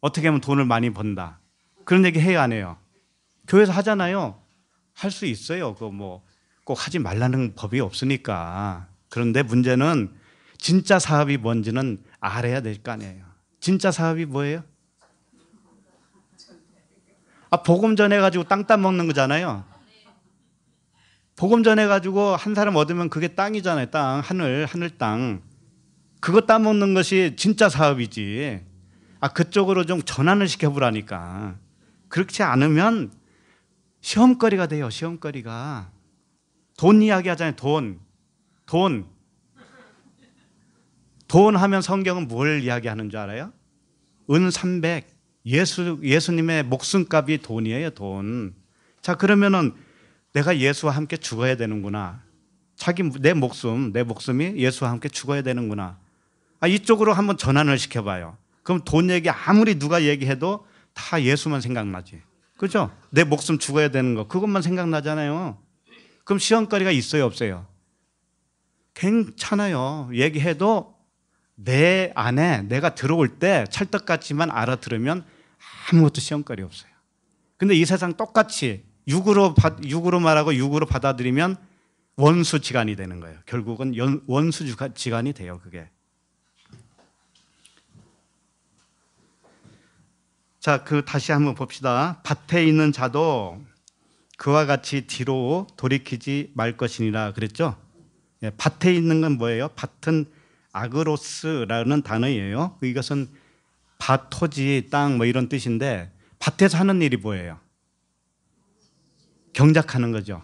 어떻게 하면 돈을 많이 번다. 그런 얘기 해요, 안 해요? 교회에서 하잖아요. 할 수 있어요. 그 뭐 꼭 하지 말라는 법이 없으니까. 그런데 문제는 진짜 사업이 뭔지는 알아야 될 거 아니에요. 진짜 사업이 뭐예요? 아, 복음 전해가지고 땅 따 먹는 거잖아요. 복음 전해 가지고 한 사람 얻으면 그게 땅이잖아요. 땅, 하늘, 하늘 땅. 그거 따먹는 것이 진짜 사업이지. 아 그쪽으로 좀 전환을 시켜보라니까. 그렇지 않으면 시험거리가 돼요. 시험거리가. 돈 이야기 하잖아요. 돈. 돈. 돈 하면 성경은 뭘 이야기하는 줄 알아요? 은 300. 예수 예수님의 목숨값이 돈이에요, 돈. 자, 그러면은 내가 예수와 함께 죽어야 되는구나. 자기 내 목숨, 내 목숨이 예수와 함께 죽어야 되는구나. 아, 이쪽으로 한번 전환을 시켜 봐요. 그럼 돈 얘기 아무리 누가 얘기해도 다 예수만 생각나지. 그죠? 내 목숨 죽어야 되는 거 그것만 생각나잖아요. 그럼 시험거리가 있어요, 없어요? 괜찮아요. 얘기해도 내 안에 내가 들어올 때 찰떡같이만 알아들으면 아무것도 시험거리 없어요. 근데 이 세상 똑같이 육으로 받- 육으로 말하고 육으로 받아들이면 원수 지간이 되는 거예요. 결국은 연- 원수 주가- 지간이 돼요. 그게. 자, 그 다시 한번 봅시다. 밭에 있는 자도 그와 같이 뒤로 돌이키지 말 것이니라 그랬죠? 예, 밭에 있는 건 뭐예요? 밭은 아그로스라는 단어예요. 이것은 밭, 토지, 땅 뭐 이런 뜻인데 밭에서 하는 일이 뭐예요? 경작하는 거죠.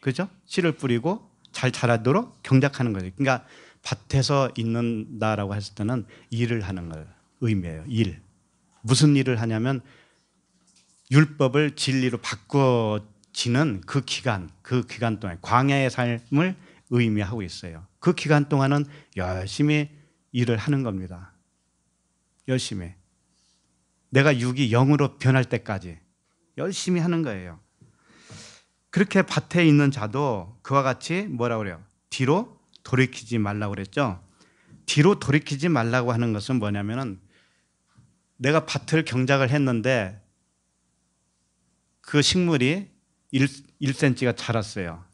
그죠? 씨를 뿌리고 잘 자라도록 경작하는 거죠. 그러니까 밭에서 있는다라고 했을 때는 일을 하는 걸 의미해요. 일. 무슨 일을 하냐면 율법을 진리로 바꿔지는 그 기간, 그 기간 동안 광야의 삶을 의미하고 있어요. 그 기간 동안은 열심히 일을 하는 겁니다. 열심히. 내가 육이 영으로 변할 때까지 열심히 하는 거예요. 그렇게 밭에 있는 자도 그와 같이 뭐라 그래요? 뒤로 돌이키지 말라고 그랬죠. 뒤로 돌이키지 말라고 하는 것은 뭐냐면은 내가 밭을 경작을 했는데 그 식물이 1, 1cm가 자랐어요.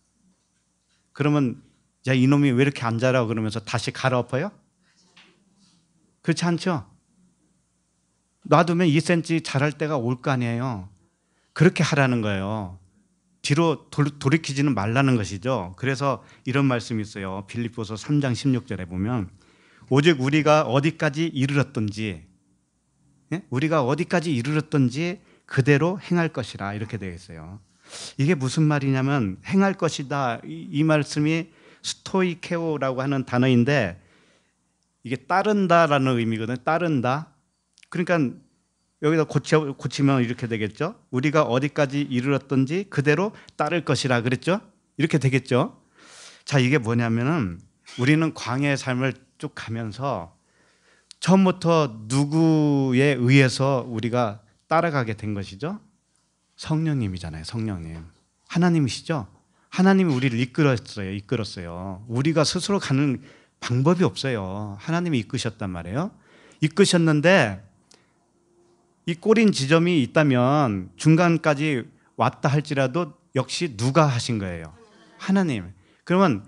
그러면 야 이놈이 왜 이렇게 안 자라 그러면서 다시 갈아엎어요? 그렇지 않죠? 놔두면 2cm 자랄 때가 올 거 아니에요. 그렇게 하라는 거예요. 뒤로 돌, 돌이키지는 말라는 것이죠. 그래서 이런 말씀이 있어요. 빌립보서 3장 16절에 보면 오직 우리가 어디까지 이르렀던지 예? 우리가 어디까지 이르렀던지 그대로 행할 것이라 이렇게 되어 있어요. 이게 무슨 말이냐면 행할 것이다 이, 이 말씀이 스토이케오라고 하는 단어인데 이게 따른다라는 의미거든요. 따른다. 그러니까 여기다 고쳐, 고치면 이렇게 되겠죠. 우리가 어디까지 이르렀던지 그대로 따를 것이라 그랬죠. 이렇게 되겠죠. 자, 이게 뭐냐면은 우리는 광야의 삶을 쭉 가면서 처음부터 누구에 의해서 우리가 따라가게 된 것이죠? 성령님이잖아요. 성령님. 하나님이시죠? 하나님이 우리를 이끌었어요. 이끌었어요. 우리가 스스로 가는 방법이 없어요. 하나님이 이끄셨단 말이에요. 이끄셨는데 이 꼬린 지점이 있다면 중간까지 왔다 할지라도 역시 누가 하신 거예요? 하나님. 그러면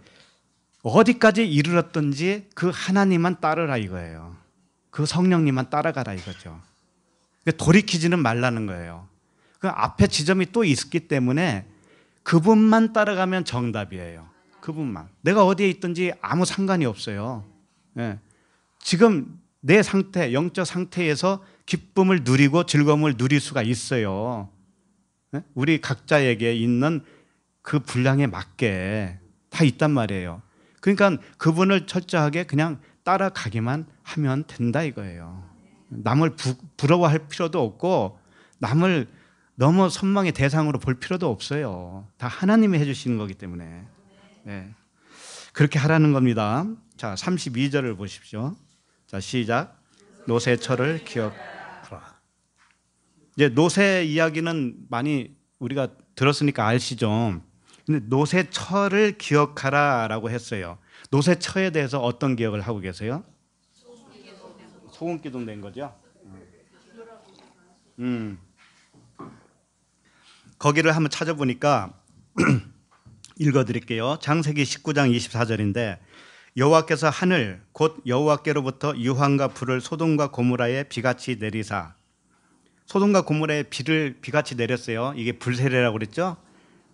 어디까지 이르렀던지 그 하나님만 따르라 이거예요. 그 성령님만 따라가라 이거죠. 그러니까 돌이키지는 말라는 거예요. 그 앞에 지점이 또 있기 때문에 그분만 따라가면 정답이에요. 그분만. 내가 어디에 있든지 아무 상관이 없어요. 예. 지금 내 상태, 영적 상태에서 기쁨을 누리고 즐거움을 누릴 수가 있어요. 예? 우리 각자에게 있는 그 분량에 맞게 다 있단 말이에요. 그러니까 그분을 철저하게 그냥 따라가기만 하면 된다 이거예요. 남을 부, 부러워할 필요도 없고 남을 너무 선망의 대상으로 볼 필요도 없어요. 다 하나님이 해주시는 거기 때문에. 네. 그렇게 하라는 겁니다. 자, 32절을 보십시오. 자, 시작. 노새철을 기억하라. 이제 노새 이야기는 많이 우리가 들었으니까 아시죠. 근데 노새철을 기억하라 라고 했어요. 노새처에 대해서 어떤 기억을 하고 계세요? 소금 기둥 된 거죠. 음. 거기를 한번 찾아보니까 읽어드릴게요. 장세기 19장 24절인데 여호와께서 하늘 곧 여호와께로부터 유황과 불을 소돔과 고무라에 비같이 내리사 소돔과 고무라에 비를 비같이 내렸어요. 이게 불 세례라고 그랬죠.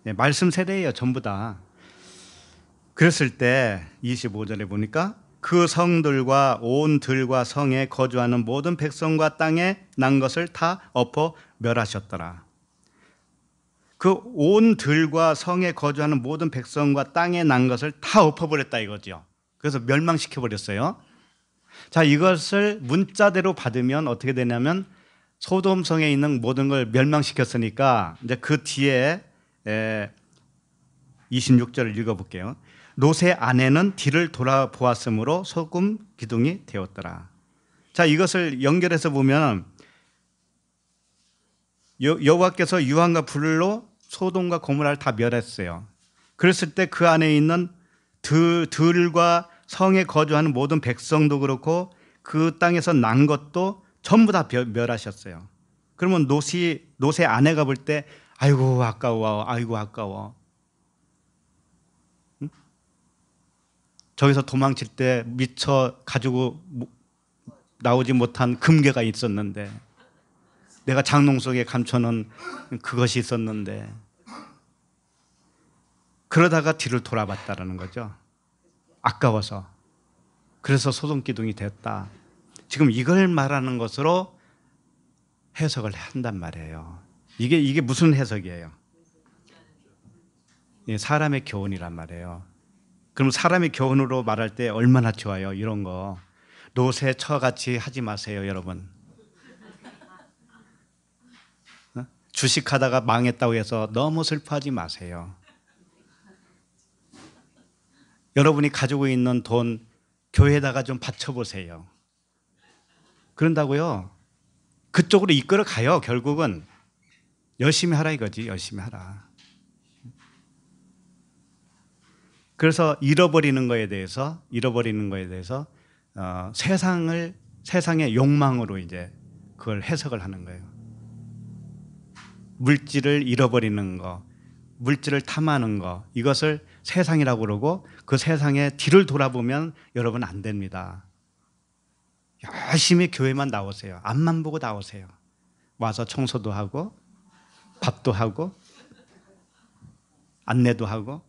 네, 말씀 세례예요, 전부 다. 그랬을 때 25절에 보니까 그 성들과 온 들과 성에 거주하는 모든 백성과 땅에 난 것을 다 엎어 멸하셨더라. 그 온 들과 성에 거주하는 모든 백성과 땅에 난 것을 다 엎어버렸다 이거죠. 그래서 멸망시켜 버렸어요. 자, 이것을 문자대로 받으면 어떻게 되냐면 소돔 성에 있는 모든 걸 멸망시켰으니까 이제 그 뒤에 26절을 읽어 볼게요. 노새 아내는 뒤를 돌아보았으므로 소금 기둥이 되었더라. 자, 이것을 연결해서 보면 여호와께서 유황과 불로 소돔과 고모라를 다 멸했어요. 그랬을 때 그 안에 있는 들, 들과 성에 거주하는 모든 백성도 그렇고 그 땅에서 난 것도 전부 다 멸하셨어요. 그러면 노시 노새 아내가 볼 때 아이고 아까워, 아이고 아까워. 응? 저기서 도망칠 때 미처 가지고 나오지 못한 금괴가 있었는데 내가 장롱 속에 감춰놓은 그것이 있었는데 그러다가 뒤를 돌아봤다라는 거죠. 아까워서. 그래서 소동 기둥이 됐다. 지금 이걸 말하는 것으로 해석을 한단 말이에요. 이게 이게 무슨 해석이에요? 예, 사람의 교훈이란 말이에요. 그럼 사람의 교훈으로 말할 때 얼마나 좋아요. 이런 거 노새 처같이 하지 마세요, 여러분. 어? 주식하다가 망했다고 해서 너무 슬퍼하지 마세요. 여러분이 가지고 있는 돈 교회에다가 좀 바쳐보세요. 그런다고요. 그쪽으로 이끌어 가요. 결국은 열심히 하라 이거지. 열심히 하라. 그래서 잃어버리는 거에 대해서 잃어버리는 거에 대해서 어, 세상을 세상의 욕망으로 이제 그걸 해석을 하는 거예요. 물질을 잃어버리는 거, 물질을 탐하는 거 이것을 세상이라고 그러고 그 세상에 뒤를 돌아보면 여러분 안 됩니다. 열심히 교회만 나오세요. 앞만 보고 나오세요. 와서 청소도 하고 밥도 하고 안내도 하고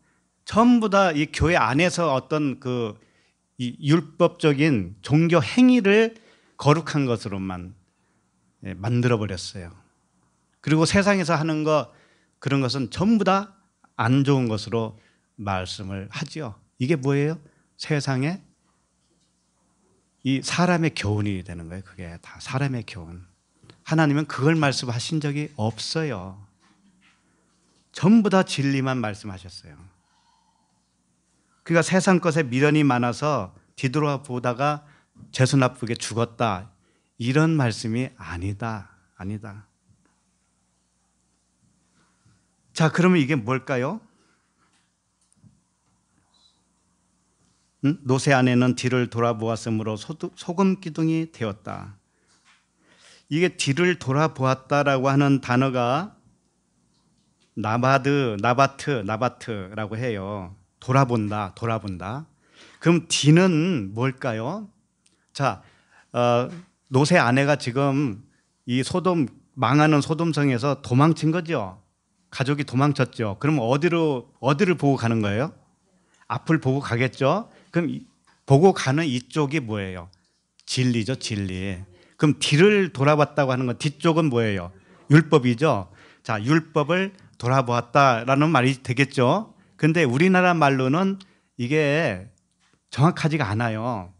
전부 다 이 교회 안에서 어떤 그 율법적인 종교 행위를 거룩한 것으로만 예, 만들어 버렸어요. 그리고 세상에서 하는 거 그런 것은 전부 다 안 좋은 것으로 말씀을 하지요. 이게 뭐예요? 세상에 이 사람의 교훈이 되는 거예요. 그게 다 사람의 교훈. 하나님은 그걸 말씀하신 적이 없어요. 전부 다 진리만 말씀하셨어요. 그러니까 세상 것에 미련이 많아서 뒤돌아 보다가 재수 나쁘게 죽었다. 이런 말씀이 아니다. 아니다. 자, 그러면 이게 뭘까요? 응? 노새 아내는 뒤를 돌아보았으므로 소금 기둥이 되었다. 이게 뒤를 돌아보았다라고 하는 단어가 나바드, 나바트, 나바트라고 해요. 돌아본다, 돌아본다. 그럼 뒤는 뭘까요? 자, 어, 노새 아내가 지금 이 소돔 망하는 소돔성에서 도망친 거죠. 가족이 도망쳤죠. 그럼 어디로 어디를 보고 가는 거예요? 앞을 보고 가겠죠. 그럼 보고 가는 이쪽이 뭐예요? 진리죠, 진리. 그럼 뒤를 돌아봤다고 하는 건 뒤쪽은 뭐예요? 율법이죠. 자, 율법을 돌아보았다라는 말이 되겠죠. 근데 우리나라 말로는 이게 정확하지가 않아요.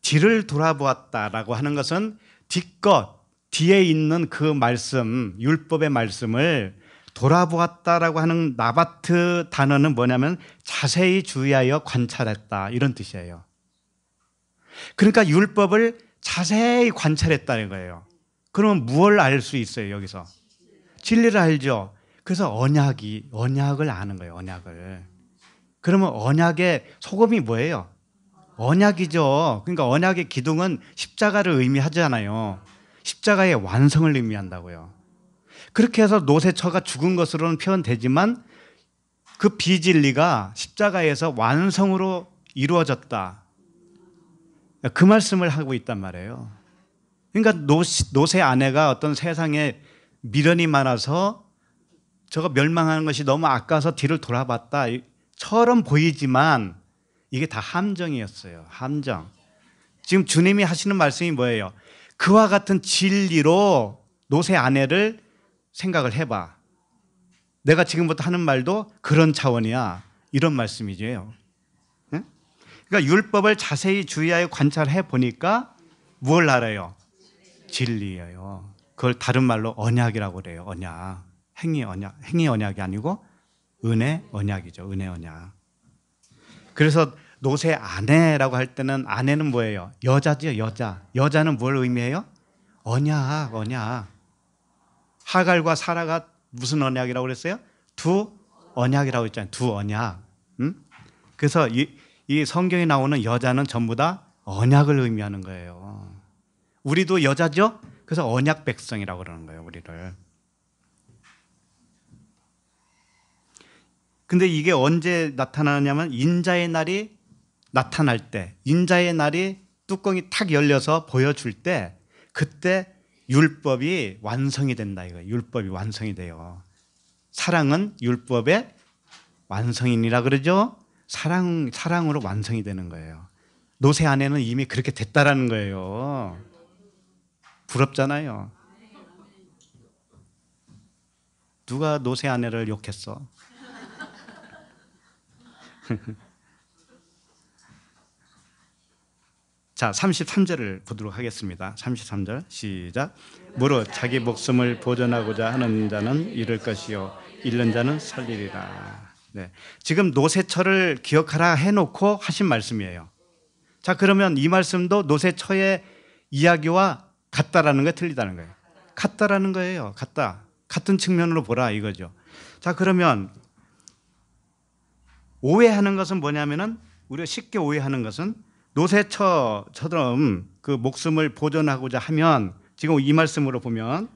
뒤를 돌아보았다라고 하는 것은 뒤것 뒤에 있는 그 말씀, 율법의 말씀을 돌아보았다라고 하는 나바트 단어는 뭐냐면 자세히 주의하여 관찰했다 이런 뜻이에요. 그러니까 율법을 자세히 관찰했다는 거예요. 그러면 무엇을 알 수 있어요, 여기서? 진리를 알죠. 그래서 언약이 언약을 아는 거예요, 언약을. 그러면 언약의 소금이 뭐예요? 언약이죠. 그러니까 언약의 기둥은 십자가를 의미하잖아요. 십자가의 완성을 의미한다고요. 그렇게 해서 노세처가 죽은 것으로는 표현되지만 그 비진리가 십자가에서 완성으로 이루어졌다. 그 말씀을 하고 있단 말이에요. 그러니까 노세 아내가 어떤 세상에 미련이 많아서 저거 멸망하는 것이 너무 아까서 뒤를 돌아봤다. 처럼 보이지만 이게 다 함정이었어요. 함정. 지금 주님이 하시는 말씀이 뭐예요? 그와 같은 진리로 노새 아내를 생각을 해봐. 내가 지금부터 하는 말도 그런 차원이야. 이런 말씀이죠. 네? 그러니까 율법을 자세히 주의하여 관찰해 보니까 무엇을 알아요? 진리예요. 그걸 다른 말로 언약이라고 그래요. 언약. 행위 언약. 행위 언약이 아니고 은혜 언약이죠. 은혜 언약. 그래서 노새 아내라고 할 때는 아내는 뭐예요? 여자죠, 여자. 여자는 뭘 의미해요? 언약, 언약. 하갈과 사라가 무슨 언약이라고 그랬어요? 두 언약이라고 했잖아요. 두 언약. 음? 그래서 이, 이 성경에 나오는 여자는 전부 다 언약을 의미하는 거예요. 우리도 여자죠? 그래서 언약 백성이라고 그러는 거예요, 우리를. 근데 이게 언제 나타나냐면 인자의 날이 나타날 때, 인자의 날이 뚜껑이 탁 열려서 보여줄 때, 그때 율법이 완성이 된다 이거. 율법이 완성이 돼요. 사랑은 율법의 완성이니라 그러죠. 사랑 사랑으로 완성이 되는 거예요. 노새 안에는 이미 그렇게 됐다라는 거예요. 부럽잖아요. 누가 노새 아내를 욕했어? 자, 33절을 보도록 하겠습니다. 33절 시작. 무릇 자기 목숨을 보존하고자 하는 자는 잃을 것이요 잃는 자는 살리리라. 네. 지금 노세처를 기억하라 해 놓고 하신 말씀이에요. 자, 그러면 이 말씀도 노세처의 이야기와 같다라는 게 틀리다는 거예요. 같다라는 거예요. 같다. 같은 측면으로 보라 이거죠. 자, 그러면 오해하는 것은 뭐냐면은 우리가 쉽게 오해하는 것은 노새처처럼 그 목숨을 보존하고자 하면 지금 이 말씀으로 보면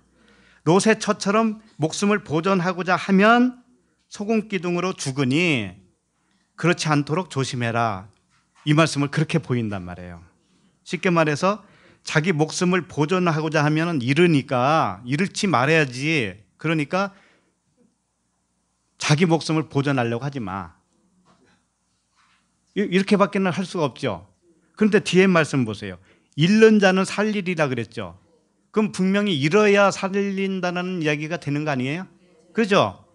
노새처처럼 목숨을 보존하고자 하면 소금 기둥으로 죽으니 그렇지 않도록 조심해라. 이 말씀을 그렇게 보인단 말이에요. 쉽게 말해서 자기 목숨을 보존하고자 하면 잃으니까 잃지 말아야지. 그러니까 자기 목숨을 보존하려고 하지 마. 이렇게밖에는 할 수가 없죠. 그런데 뒤에 말씀 보세요. 잃는 자는 살리리라 그랬죠. 그럼 분명히 잃어야 살린다는 이야기가 되는 거 아니에요? 그죠?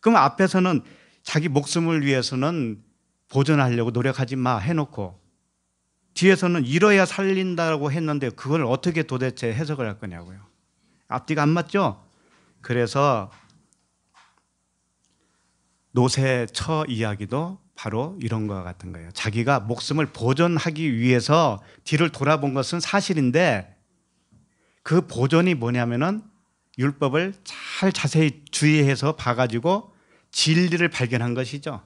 그럼 앞에서는 자기 목숨을 위해서는 보존하려고 노력하지 마 해놓고 뒤에서는 잃어야 살린다고 했는데 그걸 어떻게 도대체 해석을 할 거냐고요. 앞뒤가 안 맞죠? 그래서 노새처 이야기도 바로 이런 것 같은 거예요. 자기가 목숨을 보존하기 위해서 뒤를 돌아본 것은 사실인데 그 보존이 뭐냐면은 율법을 잘 자세히 주의해서 봐가지고 진리를 발견한 것이죠.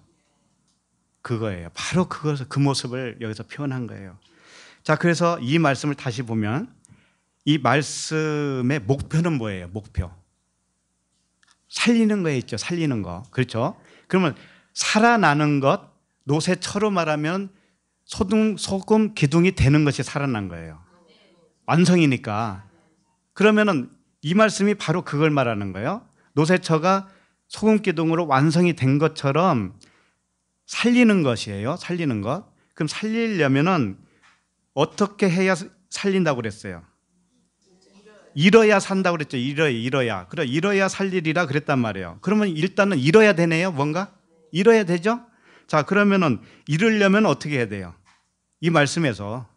그거예요. 바로 그것을 그 모습을 여기서 표현한 거예요. 자, 그래서 이 말씀을 다시 보면 이 말씀의 목표는 뭐예요? 목표. 살리는 거에 있죠. 살리는 거. 그렇죠? 그러면 살아나는 것, 노새처로 말하면 소금, 소금 기둥이 되는 것이 살아난 거예요. 완성이니까. 그러면은 이 말씀이 바로 그걸 말하는 거예요. 노새처가 소금 기둥으로 완성이 된 것처럼 살리는 것이에요. 살리는 것. 그럼 살리려면은 어떻게 해야 살린다고 그랬어요? 잃어야 산다고 그랬죠. 잃어야, 잃어야. 그래, 잃어야 살리리라 그랬단 말이에요. 그러면 일단은 잃어야 되네요. 뭔가? 잃어야 되죠? 자, 그러면은 잃으려면 어떻게 해야 돼요? 이 말씀에서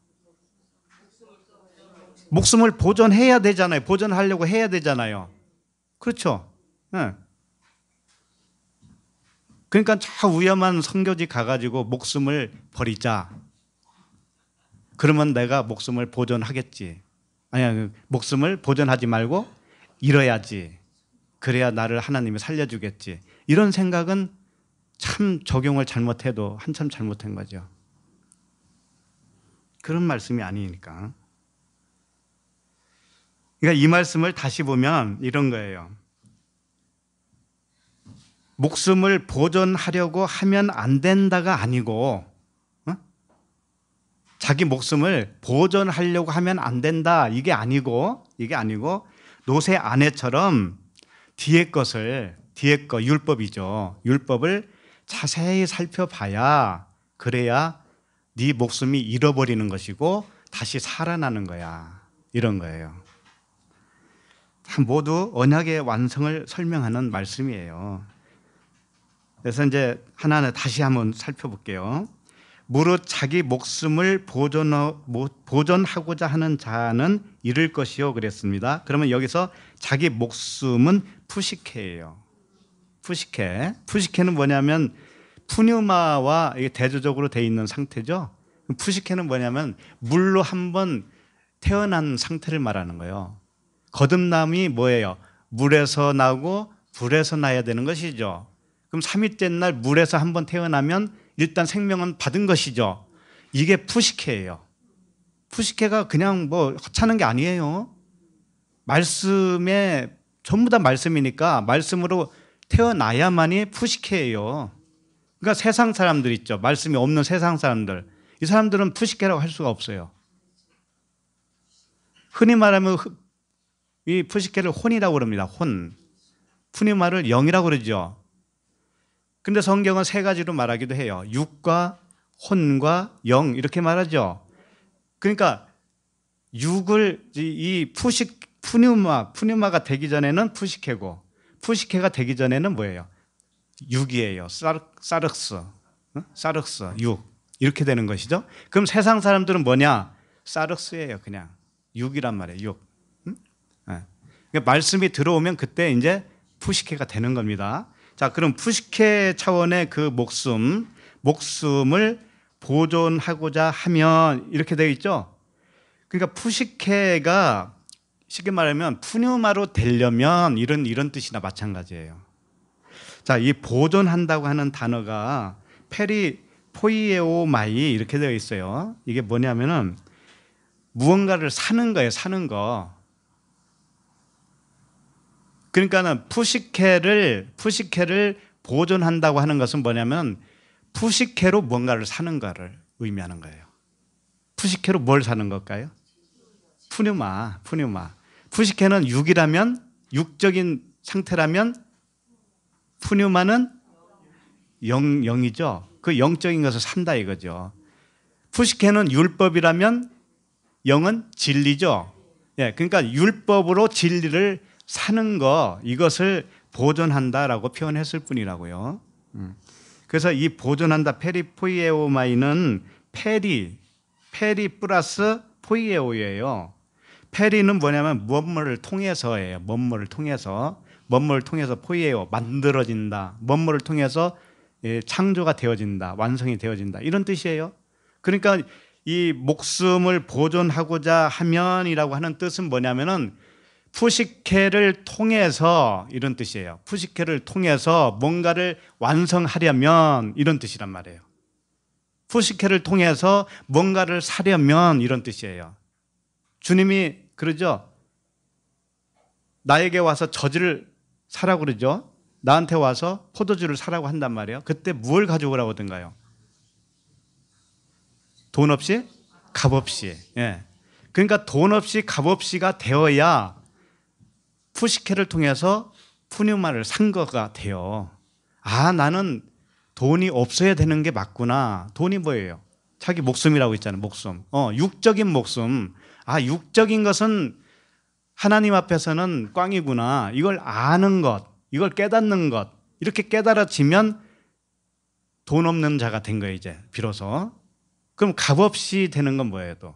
목숨을 보존해야 되잖아요. 보존하려고 해야 되잖아요. 그렇죠? 네. 그러니까 저 위험한 성교지 가가지고 목숨을 버리자. 그러면 내가 목숨을 보존하겠지. 아니야, 그 목숨을 보존하지 말고 잃어야지. 그래야 나를 하나님이 살려주겠지. 이런 생각은 참 적용을 잘못해도 한참 잘못한 거죠. 그런 말씀이 아니니까. 그러니까 이 말씀을 다시 보면 이런 거예요. 목숨을 보존하려고 하면 안 된다가 아니고, 어? 자기 목숨을 보존하려고 하면 안 된다. 이게 아니고, 이게 아니고, 노새 아내처럼 뒤에 것을, 뒤에 거, 율법이죠. 율법을 자세히 살펴봐야 그래야 네 목숨이 잃어버리는 것이고 다시 살아나는 거야. 이런 거예요. 모두 언약의 완성을 설명하는 말씀이에요. 그래서 이제 하나는 다시 한번 살펴볼게요. 무릇 자기 목숨을 보존하고자 하는 자는 잃을 것이요 그랬습니다. 그러면 여기서 자기 목숨은 푸시케예요. 푸시케. 푸시케는 뭐냐면 푸뉴마와 대조적으로 돼 있는 상태죠. 푸시케는 뭐냐면 물로 한번 태어난 상태를 말하는 거예요. 거듭남이 뭐예요? 물에서 나고 불에서 나야 되는 것이죠. 그럼 3일째 날 물에서 한번 태어나면 일단 생명은 받은 것이죠. 이게 푸시케예요. 푸시케가 그냥 뭐 하찮은 게 아니에요. 말씀에 전부 다 말씀이니까 말씀으로 태어나야만이 푸시케예요. 그러니까 세상 사람들 있죠. 말씀이 없는 세상 사람들. 이 사람들은 푸시케라고 할 수가 없어요. 흔히 말하면 이 푸시케를 혼이라고 그럽니다. 혼. 푸니마를 영이라고 그러죠. 근데 성경은 세 가지로 말하기도 해요. 육과 혼과 영 이렇게 말하죠. 그러니까 육을 이 푸식 푸뉴마 푸뉴마가 되기 전에는 푸시케고 푸시케가 되기 전에는 뭐예요? 육이에요. 사르, 사르스 어? 사르스 육 이렇게 되는 것이죠. 그럼 세상 사람들은 뭐냐? 사르스예요. 그냥 육이란 말이에요. 육. 응? 네. 그러니까 말씀이 들어오면 그때 이제 푸시케가 되는 겁니다. 자, 그럼 푸시케 차원의 그 목숨, 목숨을 보존하고자 하면 이렇게 되어 있죠. 그러니까 푸시케가 쉽게 말하면 πνεῦμα로 되려면 이런 이런 뜻이나 마찬가지예요. 자, 이 보존한다고 하는 단어가 περιποιέομαι 이렇게 되어 있어요. 이게 뭐냐면은 무언가를 사는 거예요, 사는 거. 그러니까는 ψυχή를 ψυχή를 보존한다고 하는 것은 뭐냐면 ψυχή로 뭔가를 사는 거를 의미하는 거예요. 푸시케로 뭘 사는 걸까요? 푸뉴마, 푸뉴마. 푸시케는 육이라면 육적인 상태라면 푸뉴마는 영 영이죠. 그 영적인 것을 산다 이거죠. 푸시케는 율법이라면 영은 진리죠. 예, 그러니까 율법으로 진리를 사는 거 이것을 보존한다라고 표현했을 뿐이라고요. 음. 그래서 이 보존한다 περιποιέομαι는 περί περί 플러스 ποιέω예요. περί는 뭐냐면 뭔뭐를 통해서예요. 뭔뭐를 통해서 뭔뭐를 통해서 ποιέω 만들어진다. 뭔뭐를 통해서 예, 창조가 되어진다. 완성이 되어진다. 이런 뜻이에요. 그러니까 이 목숨을 보존하고자 하면이라고 하는 뜻은 뭐냐면은 ψυχή를 통해서 이런 뜻이에요. ψυχή를 통해서 뭔가를 완성하려면 이런 뜻이란 말이에요. 푸시케를 통해서 뭔가를 사려면 이런 뜻이에요. 주님이 그러죠. 나에게 와서 저지를 사라고 그러죠. 나한테 와서 포도주를 사라고 한단 말이에요. 그때 뭘 가져오라고 하던가요? 돈 없이? 값 없이. 예. 그러니까 돈 없이 값 없이가 되어야 푸시케를 통해서 푸뉴마를 산 거가 돼요. 아, 나는 돈이 없어야 되는 게 맞구나. 돈이 뭐예요? 자기 목숨이라고 있잖아요. 목숨. 어, 육적인 목숨. 아, 육적인 것은 하나님 앞에서는 꽝이구나. 이걸 아는 것, 이걸 깨닫는 것. 이렇게 깨달아지면 돈 없는 자가 된 거예요, 이제. 비로소. 그럼 값없이 되는 건 뭐예요, 또?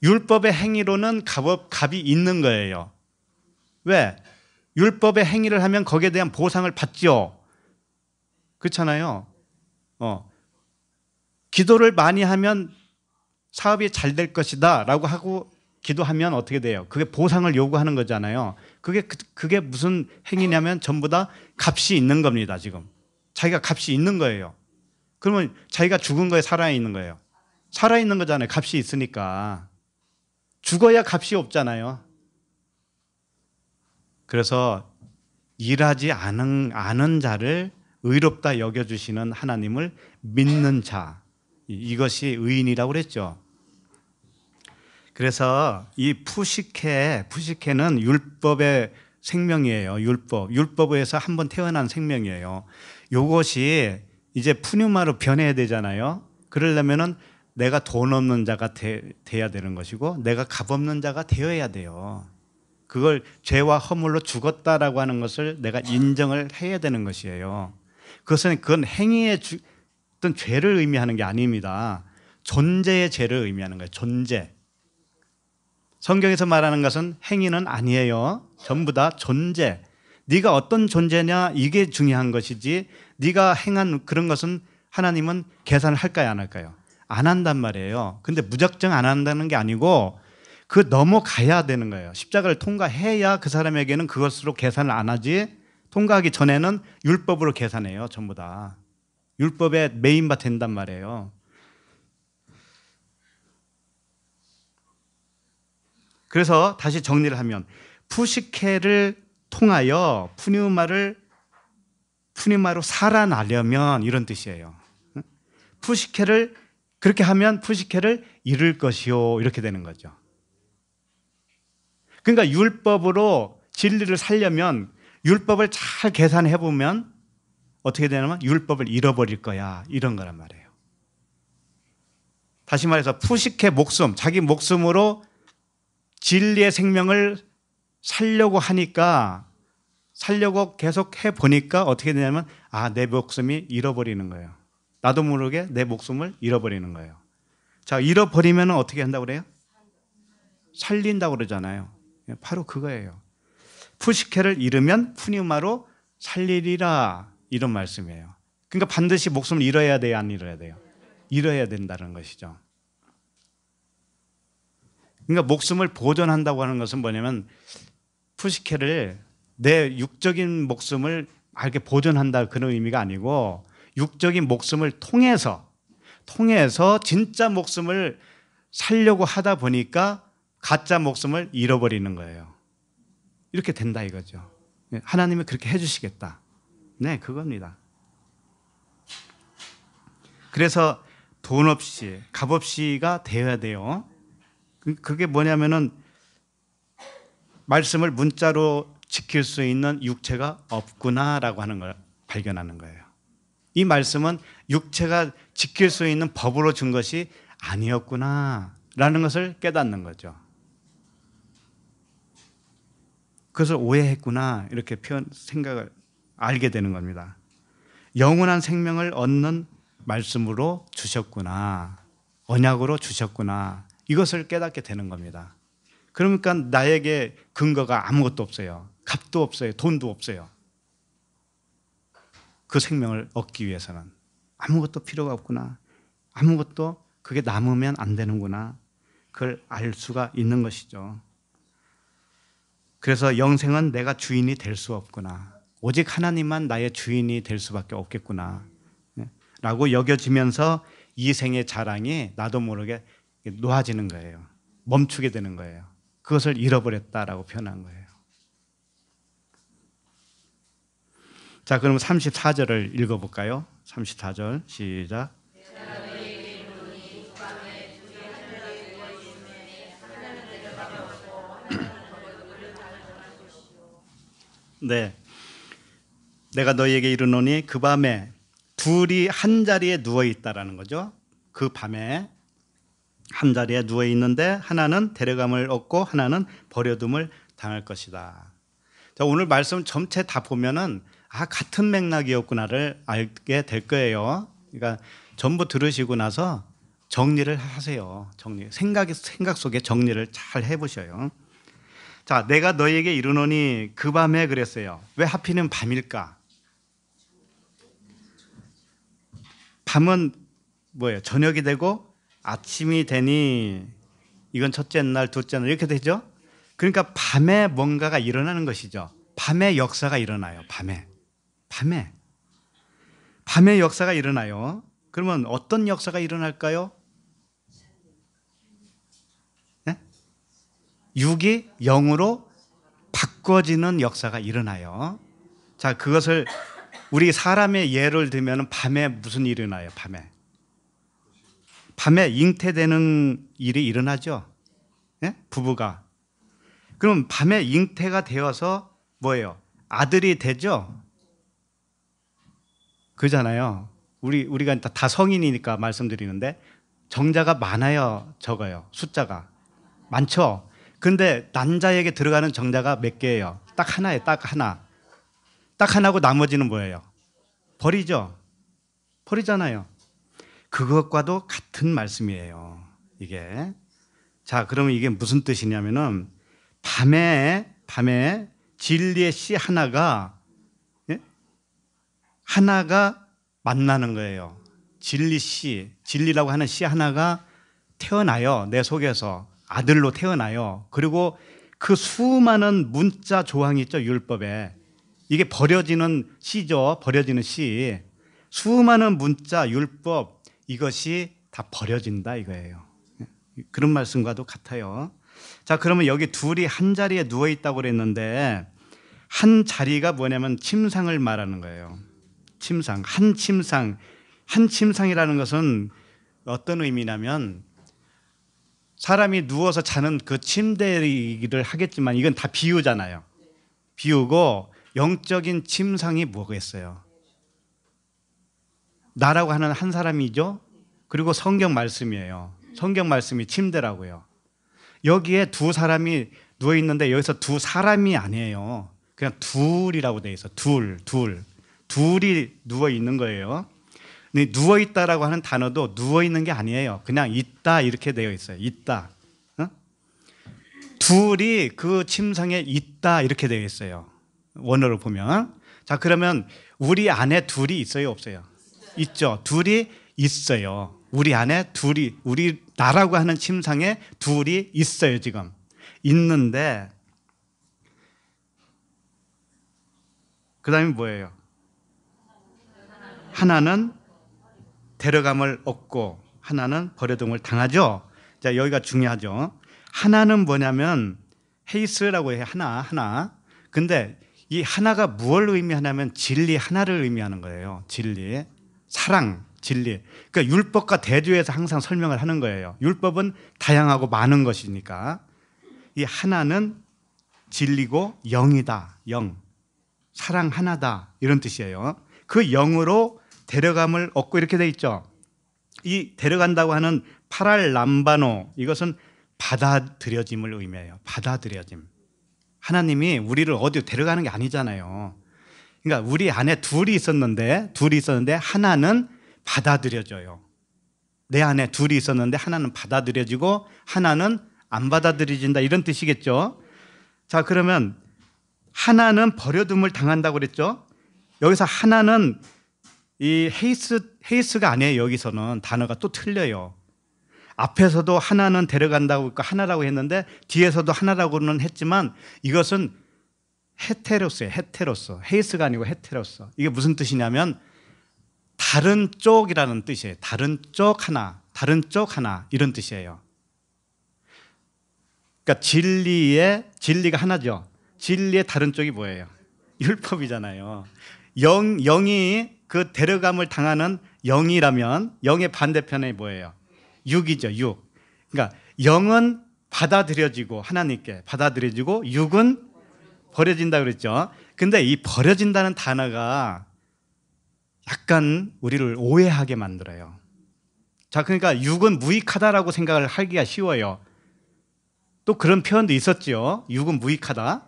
율법의 행위로는 값, 값이 있는 거예요. 왜? 율법의 행위를 하면 거기에 대한 보상을 받죠. 그렇잖아요. 어. 기도를 많이 하면 사업이 잘 될 것이다 라고 하고 기도하면 어떻게 돼요? 그게 보상을 요구하는 거잖아요. 그게, 그, 그게 무슨 행위냐면 전부 다 값이 있는 겁니다, 지금. 자기가 값이 있는 거예요. 그러면 자기가 죽은 거에 살아있는 거예요. 살아있는 거잖아요. 값이 있으니까. 죽어야 값이 없잖아요. 그래서 일하지 않은, 않은 자를 의롭다 여겨주시는 하나님을 믿는 자. 이것이 의인이라고 그랬죠. 그래서 이 푸시케, 푸시케는 율법의 생명이에요. 율법. 율법에서 한번 태어난 생명이에요. 요것이 이제 푸뉴마로 변해야 되잖아요. 그러려면은 내가 돈 없는 자가 되, 돼야 되는 것이고 내가 값 없는 자가 되어야 돼요. 그걸 죄와 허물로 죽었다라고 하는 것을 내가 인정을 해야 되는 것이에요. 그것은 그건 행위의 주, 어떤 죄를 의미하는 게 아닙니다. 존재의 죄를 의미하는 거예요. 존재. 성경에서 말하는 것은 행위는 아니에요. 전부 다 존재. 네가 어떤 존재냐 이게 중요한 것이지 네가 행한 그런 것은 하나님은 계산을 할까요 안 할까요? 안 한단 말이에요. 근데 무작정 안 한다는 게 아니고 그 넘어가야 되는 거예요. 십자가를 통과해야 그 사람에게는 그것으로 계산을 안 하지 통과하기 전에는 율법으로 계산해요. 전부 다. 율법의 메인바 된단 말이에요. 그래서 다시 정리를 하면 푸시케를 통하여 푸뉴마를 푸뉴마로 살아나려면 이런 뜻이에요. 푸시케를 그렇게 하면 푸시케를 잃을 것이요 이렇게 되는 거죠. 그러니까 율법으로 진리를 살려면 율법을 잘 계산해 보면 어떻게 되냐면 율법을 잃어버릴 거야 이런 거란 말이에요. 다시 말해서 푸시케 목숨 자기 목숨으로 진리의 생명을 살려고 하니까 살려고 계속 해 보니까 어떻게 되냐면 아 내 목숨이 잃어버리는 거예요. 나도 모르게 내 목숨을 잃어버리는 거예요. 자 잃어버리면 어떻게 한다고 그래요? 살린다고 그러잖아요. 바로 그거예요. 푸시케를 잃으면 푸니마로 살리리라 이런 말씀이에요. 그러니까 반드시 목숨을 잃어야 돼요, 안 잃어야 돼요? 잃어야 된다는 것이죠. 그러니까 목숨을 보존한다고 하는 것은 뭐냐면 푸시케를 내 육적인 목숨을 이렇게 보존한다 그런 의미가 아니고 육적인 목숨을 통해서 통해서 진짜 목숨을 살려고 하다 보니까 가짜 목숨을 잃어버리는 거예요. 이렇게 된다 이거죠. 하나님이 그렇게 해주시겠다. 네, 그겁니다. 그래서 돈 없이 값 없이가 되어야 돼요. 그게 뭐냐면은 말씀을 문자로 지킬 수 있는 육체가 없구나라고 하는 걸 발견하는 거예요. 이 말씀은 육체가 지킬 수 있는 법으로 준 것이 아니었구나라는 것을 깨닫는 거죠. 그것을 오해했구나 이렇게 표현 생각을 알게 되는 겁니다. 영원한 생명을 얻는 말씀으로 주셨구나. 언약으로 주셨구나. 이것을 깨닫게 되는 겁니다. 그러니까 나에게 근거가 아무것도 없어요. 값도 없어요. 돈도 없어요. 그 생명을 얻기 위해서는 아무것도 필요가 없구나. 아무것도 그게 남으면 안 되는구나. 그걸 알 수가 있는 것이죠. 그래서 영생은 내가 주인이 될 수 없구나. 오직 하나님만 나의 주인이 될 수밖에 없겠구나. 네. 라고 여겨지면서 이 생의 자랑이 나도 모르게 놓아지는 거예요. 멈추게 되는 거예요. 그것을 잃어버렸다라고 표현한 거예요. 자, 그럼 34절을 읽어볼까요? 34절 시작. 네. 내가 너희에게 이르노니 그 밤에 둘이 한 자리에 누워 있다라는 거죠. 그 밤에 한 자리에 누워 있는데 하나는 데려감을 얻고 하나는 버려둠을 당할 것이다. 자, 오늘 말씀 전체 다 보면은 아 같은 맥락이었구나를 알게 될 거예요. 그러니까 전부 들으시고 나서 정리를 하세요. 정리 생각 생각 속에 정리를 잘 해보셔요. 자, 내가 너에게 이르노니 그 밤에 그랬어요. 왜 하필이면 밤일까? 밤은 뭐예요? 저녁이 되고 아침이 되니 이건 첫째 날, 둘째 날 이렇게 되죠? 그러니까 밤에 뭔가가 일어나는 것이죠. 밤에 역사가 일어나요. 밤에. 밤에. 밤에 역사가 일어나요. 그러면 어떤 역사가 일어날까요? 네? 육이 영으로 바꿔지는 역사가 일어나요. 자, 그것을 우리 사람의 예를 들면 밤에 무슨 일이 일어나요? 밤에. 밤에 잉태되는 일이 일어나죠. 네? 부부가. 그럼 밤에 잉태가 되어서 뭐예요? 아들이 되죠? 그잖아요. 우리 우리가 다, 다 성인이니까 말씀드리는데 정자가 많아요, 적어요. 숫자가 많죠. 근데 난자에게 들어가는 정자가 몇 개예요? 딱 하나예요. 딱 하나. 딱 하나고 나머지는 뭐예요? 버리죠. 버리잖아요. 그것과도 같은 말씀이에요. 이게. 자, 그러면 이게 무슨 뜻이냐면은 밤에 밤에 진리의 씨 하나가 예? 하나가 만나는 거예요. 진리 씨, 진리라고 하는 씨 하나가 태어나요. 내 속에서 아들로 태어나요. 그리고 그 수많은 문자 조항이 있죠. 율법에. 이게 버려지는 시죠. 버려지는 시. 수많은 문자, 율법 이것이 다 버려진다 이거예요. 그런 말씀과도 같아요. 자, 그러면 여기 둘이 한 자리에 누워 있다고 그랬는데 한 자리가 뭐냐면 침상을 말하는 거예요. 침상, 한 침상, 한 침상이라는 것은 어떤 의미냐면 사람이 누워서 자는 그 침대를 하겠지만 이건 다 비유잖아요. 비유고 영적인 침상이 뭐겠어요? 나라고 하는 한 사람이죠. 그리고 성경 말씀이에요. 성경 말씀이 침대라고요. 여기에 두 사람이 누워 있는데 여기서 두 사람이 아니에요. 그냥 둘이라고 돼 있어. 둘, 둘. 둘이 누워 있는 거예요. 누워 있다라고 하는 단어도 누워 있는 게 아니에요. 그냥 있다 이렇게 되어 있어요. 있다. 어? 둘이 그 침상에 있다 이렇게 되어 있어요. 원어로 보면. 자, 그러면 우리 안에 둘이 있어요, 없어요? 있죠. 둘이 있어요. 우리 안에 둘이 우리 나라고 하는 침상에 둘이 있어요, 지금. 있는데 그다음에 뭐예요? 하나는 데려감을 얻고 하나는 버려둠을 당하죠. 자, 여기가 중요하죠. 하나는 뭐냐면 헤이스라고 해 하나 하나. 근데 이 하나가 무엇을 의미하냐면 진리 하나를 의미하는 거예요. 진리. 사랑, 진리. 그러니까 율법과 대조해서 항상 설명을 하는 거예요. 율법은 다양하고 많은 것이니까. 이 하나는 진리고 영이다. 영. 사랑 하나다. 이런 뜻이에요. 그 영으로 데려감을 얻고 이렇게 돼 있죠. 이 데려간다고 하는 파랄 람바노 이것은 받아들여짐을 의미해요. 받아들여짐. 하나님이 우리를 어디 데려가는 게 아니잖아요. 그러니까 우리 안에 둘이 있었는데 둘이 있었는데 하나는 받아들여져요. 내 안에 둘이 있었는데 하나는 받아들여지고 하나는 안 받아들여진다 이런 뜻이겠죠. 자 그러면 하나는 버려둠을 당한다고 그랬죠. 여기서 하나는 이 εἷς εἷς가 아니에요. 여기서는 단어가 또 틀려요. 앞에서도 하나는 데려간다고 하나라고 했는데 뒤에서도 하나라고는 했지만 이것은 ἕτερος예요. ἕτερος. εἷς가 아니고 ἕτερος. 이게 무슨 뜻이냐면 다른 쪽이라는 뜻이에요. 다른 쪽 하나, 다른 쪽 하나 이런 뜻이에요. 그러니까 진리의 진리가 하나죠. 진리의 다른 쪽이 뭐예요? 율법이잖아요. 영 영이 그 데려감을 당하는 영이라면 영의 반대편에 뭐예요? 육이죠, 육. 그러니까 영은 받아들여지고 하나님께 받아들여지고 육은 버려진다 그랬죠. 근데 이 버려진다는 단어가 약간 우리를 오해하게 만들어요. 자, 그러니까 육은 무익하다라고 생각을 하기가 쉬워요. 또 그런 표현도 있었죠. 육은 무익하다.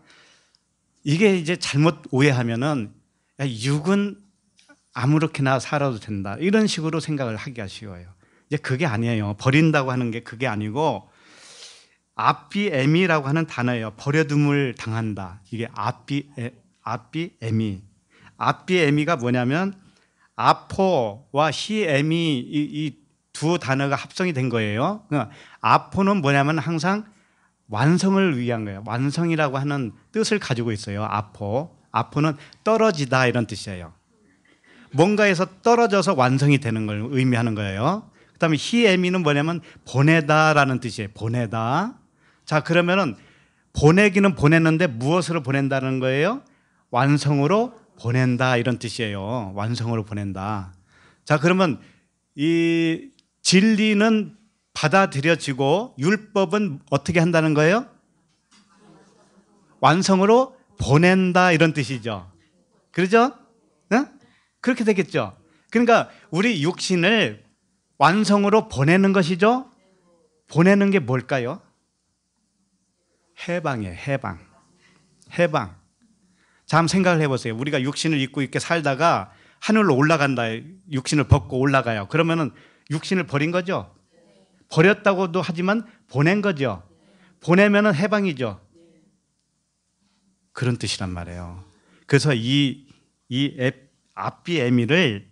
이게 이제 잘못 오해하면은 야, 육은 아무렇게나 살아도 된다. 이런 식으로 생각을 하기가 쉬워요. 이제 그게 아니에요. 버린다고 하는 게 그게 아니고 아비에미라고 하는 단어예요. 버려둠을 당한다. 이게 아비 아비에미. 아비에미가 뭐냐면 아포와 히에미 이두 단어가 합성이 된 거예요. 그러니까 아포는 뭐냐면 항상 완성을 위한 거예요. 완성이라고 하는 뜻을 가지고 있어요. 아포. 아포는 떨어지다 이런 뜻이에요. 뭔가에서 떨어져서 완성이 되는 걸 의미하는 거예요. 그다음에 히에미는 뭐냐면 보내다라는 뜻이에요. 보내다. 자, 그러면은 보내기는 보냈는데 무엇으로 보낸다는 거예요? 완성으로 보낸다 이런 뜻이에요. 완성으로 보낸다. 자, 그러면 이 진리는 받아들여지고 율법은 어떻게 한다는 거예요? 완성으로 보낸다 이런 뜻이죠. 그러죠? 네? 그렇게 되겠죠. 그러니까 우리 육신을 완성으로 보내는 것이죠. 보내는 게 뭘까요? 해방이에요. 해방. 해방. 자, 한번 생각을 해보세요. 우리가 육신을 입고 이렇게 살다가 하늘로 올라간다. 육신을 벗고 올라가요. 그러면은 육신을 버린 거죠. 버렸다고도 하지만 보낸 거죠. 보내면은 해방이죠. 그런 뜻이란 말이에요. 그래서 이, 이 앱, 앞비 에미를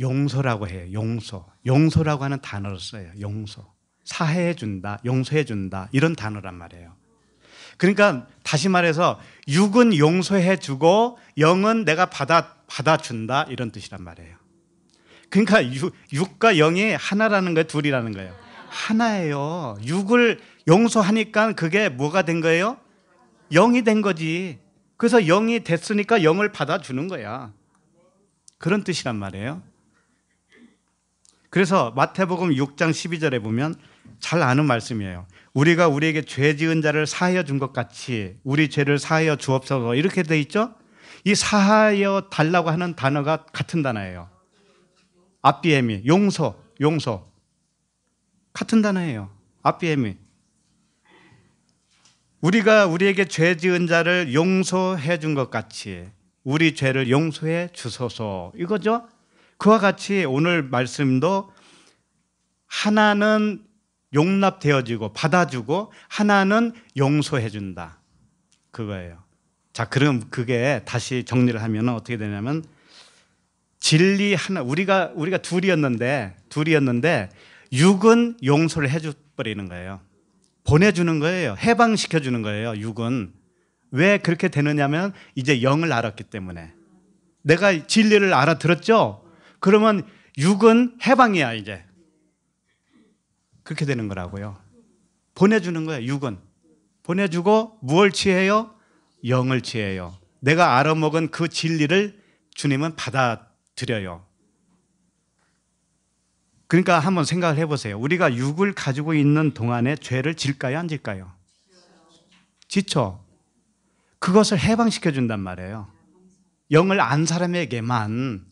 용서라고 해요. 용서. 용서라고 하는 단어를 써요. 용서. 사해해 준다, 용서해 준다. 이런 단어란 말이에요. 그러니까 다시 말해서 육은 용서해 주고 영은 내가 받아 받아 준다 이런 뜻이란 말이에요. 그러니까 육, 육과 영이 하나라는 거예요, 둘이라는 거예요. 하나예요. 육을 용서하니까 그게 뭐가 된 거예요? 영이 된 거지. 그래서 영이 됐으니까 영을 받아주는 거야. 그런 뜻이란 말이에요. 그래서 마태복음 6장 12절에 보면 잘 아는 말씀이에요. 우리가 우리에게 죄 지은 자를 사하여 준 것 같이 우리 죄를 사하여 주옵소서 이렇게 돼 있죠? 이 사하여 달라고 하는 단어가 같은 단어예요. 아비에미 용서, 용서. 같은 단어예요. 아비에미. 우리가 우리에게 죄 지은 자를 용서해 준 것 같이 우리 죄를 용서해 주소서. 이거죠? 그와 같이 오늘 말씀도 하나는 용납되어지고 받아주고 하나는 용서해 준다. 그거예요. 자, 그럼 그게 다시 정리를 하면 어떻게 되냐면 진리 하나 우리가 우리가 둘이었는데 둘이었는데 육은 용서를 해줘 버리는 거예요. 보내주는 거예요. 해방시켜 주는 거예요. 육은 왜 그렇게 되느냐면 이제 영을 알았기 때문에 내가 진리를 알아들었죠. 그러면 육은 해방이야 이제 그렇게 되는 거라고요. 보내주는 거예요. 육은 보내주고 무엇을 취해요? 영을 취해요. 내가 알아먹은 그 진리를 주님은 받아들여요. 그러니까 한번 생각을 해보세요. 우리가 육을 가지고 있는 동안에 죄를 질까요? 안 질까요? 지쳐. 그것을 해방시켜 준단 말이에요. 영을 안 사람에게만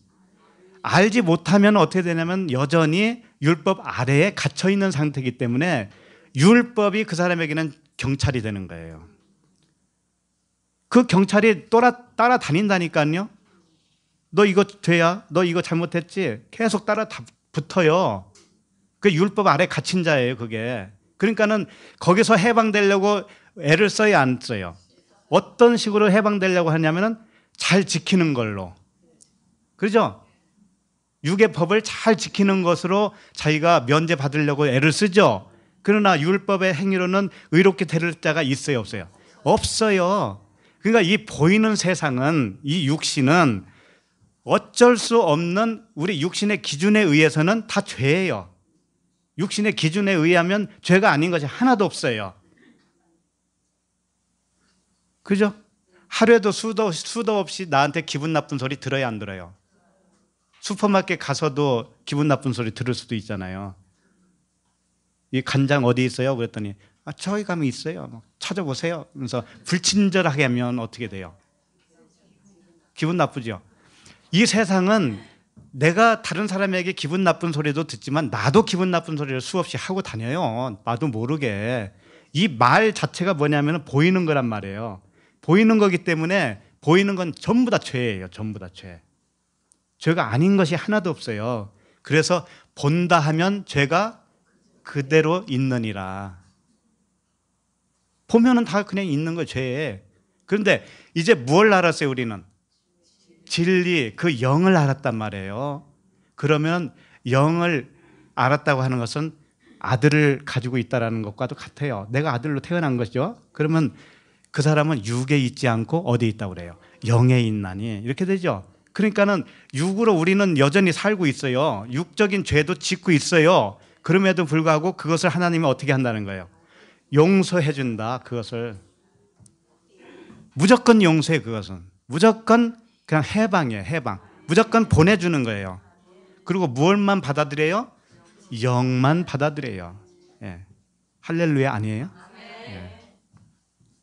알지 못하면 어떻게 되냐면 여전히 율법 아래에 갇혀 있는 상태이기 때문에 율법이 그 사람에게는 경찰이 되는 거예요. 그 경찰이 따라, 따라다닌다니까요. 너 이거 죄야? 너 이거 잘못했지? 계속 따라 붙어요. 그 율법 아래 갇힌 자예요, 그게. 그러니까는 거기서 해방되려고 애를 써야 안 써요. 어떤 식으로 해방되려고 하냐면은 잘 지키는 걸로. 그러죠? 육의 법을 잘 지키는 것으로 자기가 면제 받으려고 애를 쓰죠. 그러나 율법의 행위로는 의롭게 될 자가 있어요, 없어요? 없어요. 그러니까 이 보이는 세상은 이 육신은 어쩔 수 없는 우리 육신의 기준에 의해서는 다 죄예요. 육신의 기준에 의하면 죄가 아닌 것이 하나도 없어요. 그죠? 하루에도 수도, 수도 없이 나한테 기분 나쁜 소리 들어야 안 들어요? 슈퍼마켓 가서도 기분 나쁜 소리 들을 수도 있잖아요. 이 간장 어디 있어요? 그랬더니 아, 저기 가면 있어요. 뭐 찾아보세요. 그래서 불친절하게 하면 어떻게 돼요? 기분 나쁘죠. 이 세상은 내가 다른 사람에게 기분 나쁜 소리도 듣지만 나도 기분 나쁜 소리를 수없이 하고 다녀요. 나도 모르게. 이 말 자체가 뭐냐면 보이는 거란 말이에요. 보이는 거기 때문에 보이는 건 전부 다 죄예요. 전부 다 죄. 죄가 아닌 것이 하나도 없어요. 그래서 본다 하면 죄가 그대로 있느니라. 보면은 다 그냥 있는 거 죄에. 그런데 이제 무엇을 알았어요, 우리는? 진리, 그 영을 알았단 말이에요. 그러면 영을 알았다고 하는 것은 아들을 가지고 있다라는 것과도 같아요. 내가 아들로 태어난 것이죠. 그러면 그 사람은 육에 있지 않고 어디에 있다고 그래요? 영에 있나니. 이렇게 되죠. 그러니까는 육으로 우리는 여전히 살고 있어요. 육적인 죄도 짓고 있어요. 그럼에도 불구하고 그것을 하나님이 어떻게 한다는 거예요? 용서해 준다. 그것을 무조건 용서해 그것은. 무조건 그냥 해방이에요. 해방. 무조건 보내 주는 거예요. 그리고 무엇만 받아들여요? 영만 받아들여요. 예. 할렐루야 아니에요? 예.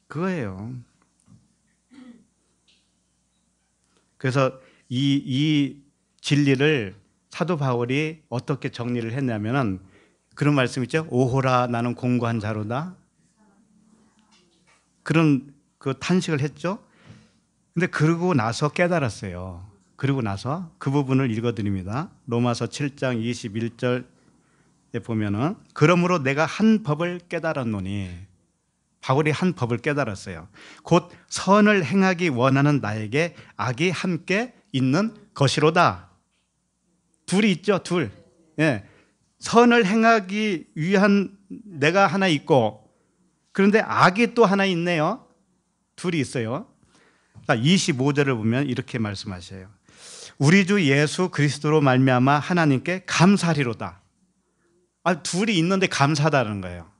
그거예요. 그래서 이, 이 진리를 사도 바울이 어떻게 정리를 했냐면은 그런 말씀 있죠. 오호라 나는 공고한 자로다. 그런 그 탄식을 했죠. 근데 그러고 나서 깨달았어요. 그리고 나서 그 부분을 읽어 드립니다. 로마서 7장 21절에 보면은 그러므로 내가 한 법을 깨달았노니 바울이 한 법을 깨달았어요. 곧 선을 행하기 원하는 나에게 악이 함께 있는 것이로다. 둘이 있죠, 둘. 예. 선을 행하기 위한 내가 하나 있고 그런데 악이 또 하나 있네요. 둘이 있어요. 25절을 보면 이렇게 말씀하셔요. 우리 주 예수 그리스도로 말미암아 하나님께 감사리로다. 아, 둘이 있는데 감사하다는 거예요.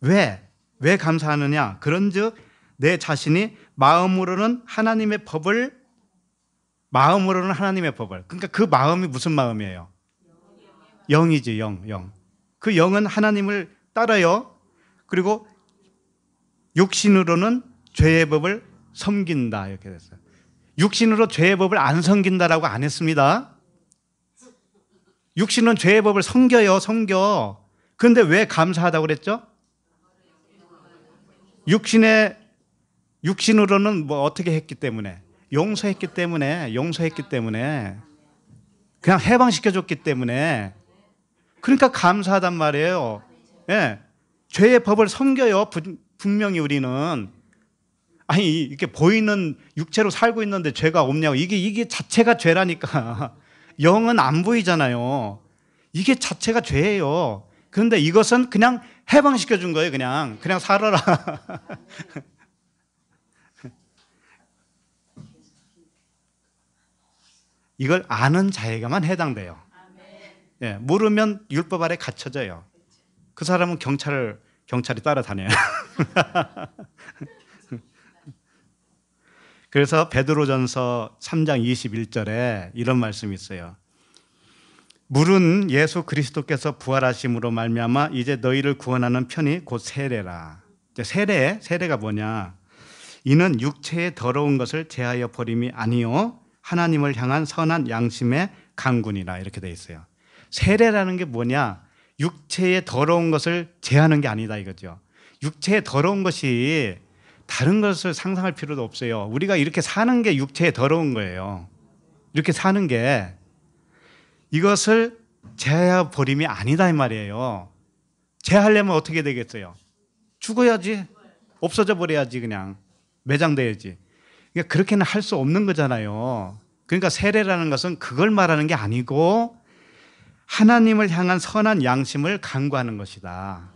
왜? 왜 감사하느냐? 그런즉 내 자신이 마음으로는 하나님의 법을 마음으로는 하나님의 법을 그러니까 그 마음이 무슨 마음이에요? 영이지 영, 영. 그 영은 하나님을 따라요. 그리고 육신으로는 죄의 법을 섬긴다 이렇게 됐어요. 육신으로 죄의 법을 안 섬긴다라고 안 했습니다. 육신은 죄의 법을 섬겨요, 섬겨. 그런데 왜 감사하다고 그랬죠? 육신의 육신으로는 뭐 어떻게 했기 때문에 용서했기 때문에 용서했기 때문에 그냥 해방시켜 줬기 때문에 그러니까 감사하단 말이에요. 예. 죄의 법을 섬겨요. 분명히 우리는 아니 이렇게 보이는 육체로 살고 있는데 죄가 없냐고 이게 이게 자체가 죄라니까 영은 안 보이잖아요. 이게 자체가 죄예요. 그런데 이것은 그냥 해방시켜 준 거예요. 그냥 그냥 살아라. 이걸 아는 자에게만 해당돼요. 예, 모르면 율법 아래 갇혀져요. 그 사람은 경찰을 경찰이 따라다녀요. 그래서 베드로전서 3장 21절에 이런 말씀이 있어요. 물은 예수 그리스도께서 부활하심으로 말미암아 이제 너희를 구원하는 편이 곧 세례라. 세례, 세례가 뭐냐? 이는 육체의 더러운 것을 제하여 버림이 아니요 하나님을 향한 선한 양심의 강군이라 이렇게 돼 있어요. 세례라는 게 뭐냐? 육체의 더러운 것을 제하는 게 아니다 이거죠. 육체의 더러운 것이 다른 것을 상상할 필요도 없어요. 우리가 이렇게 사는 게 육체에 더러운 거예요. 이렇게 사는 게 이것을 제하 버림이 아니다 이 말이에요. 제하려면 어떻게 되겠어요? 죽어야지. 없어져 버려야지 그냥 매장돼야지. 그러니까 그렇게는 할 수 없는 거잖아요. 그러니까 세례라는 것은 그걸 말하는 게 아니고 하나님을 향한 선한 양심을 강구하는 것이다.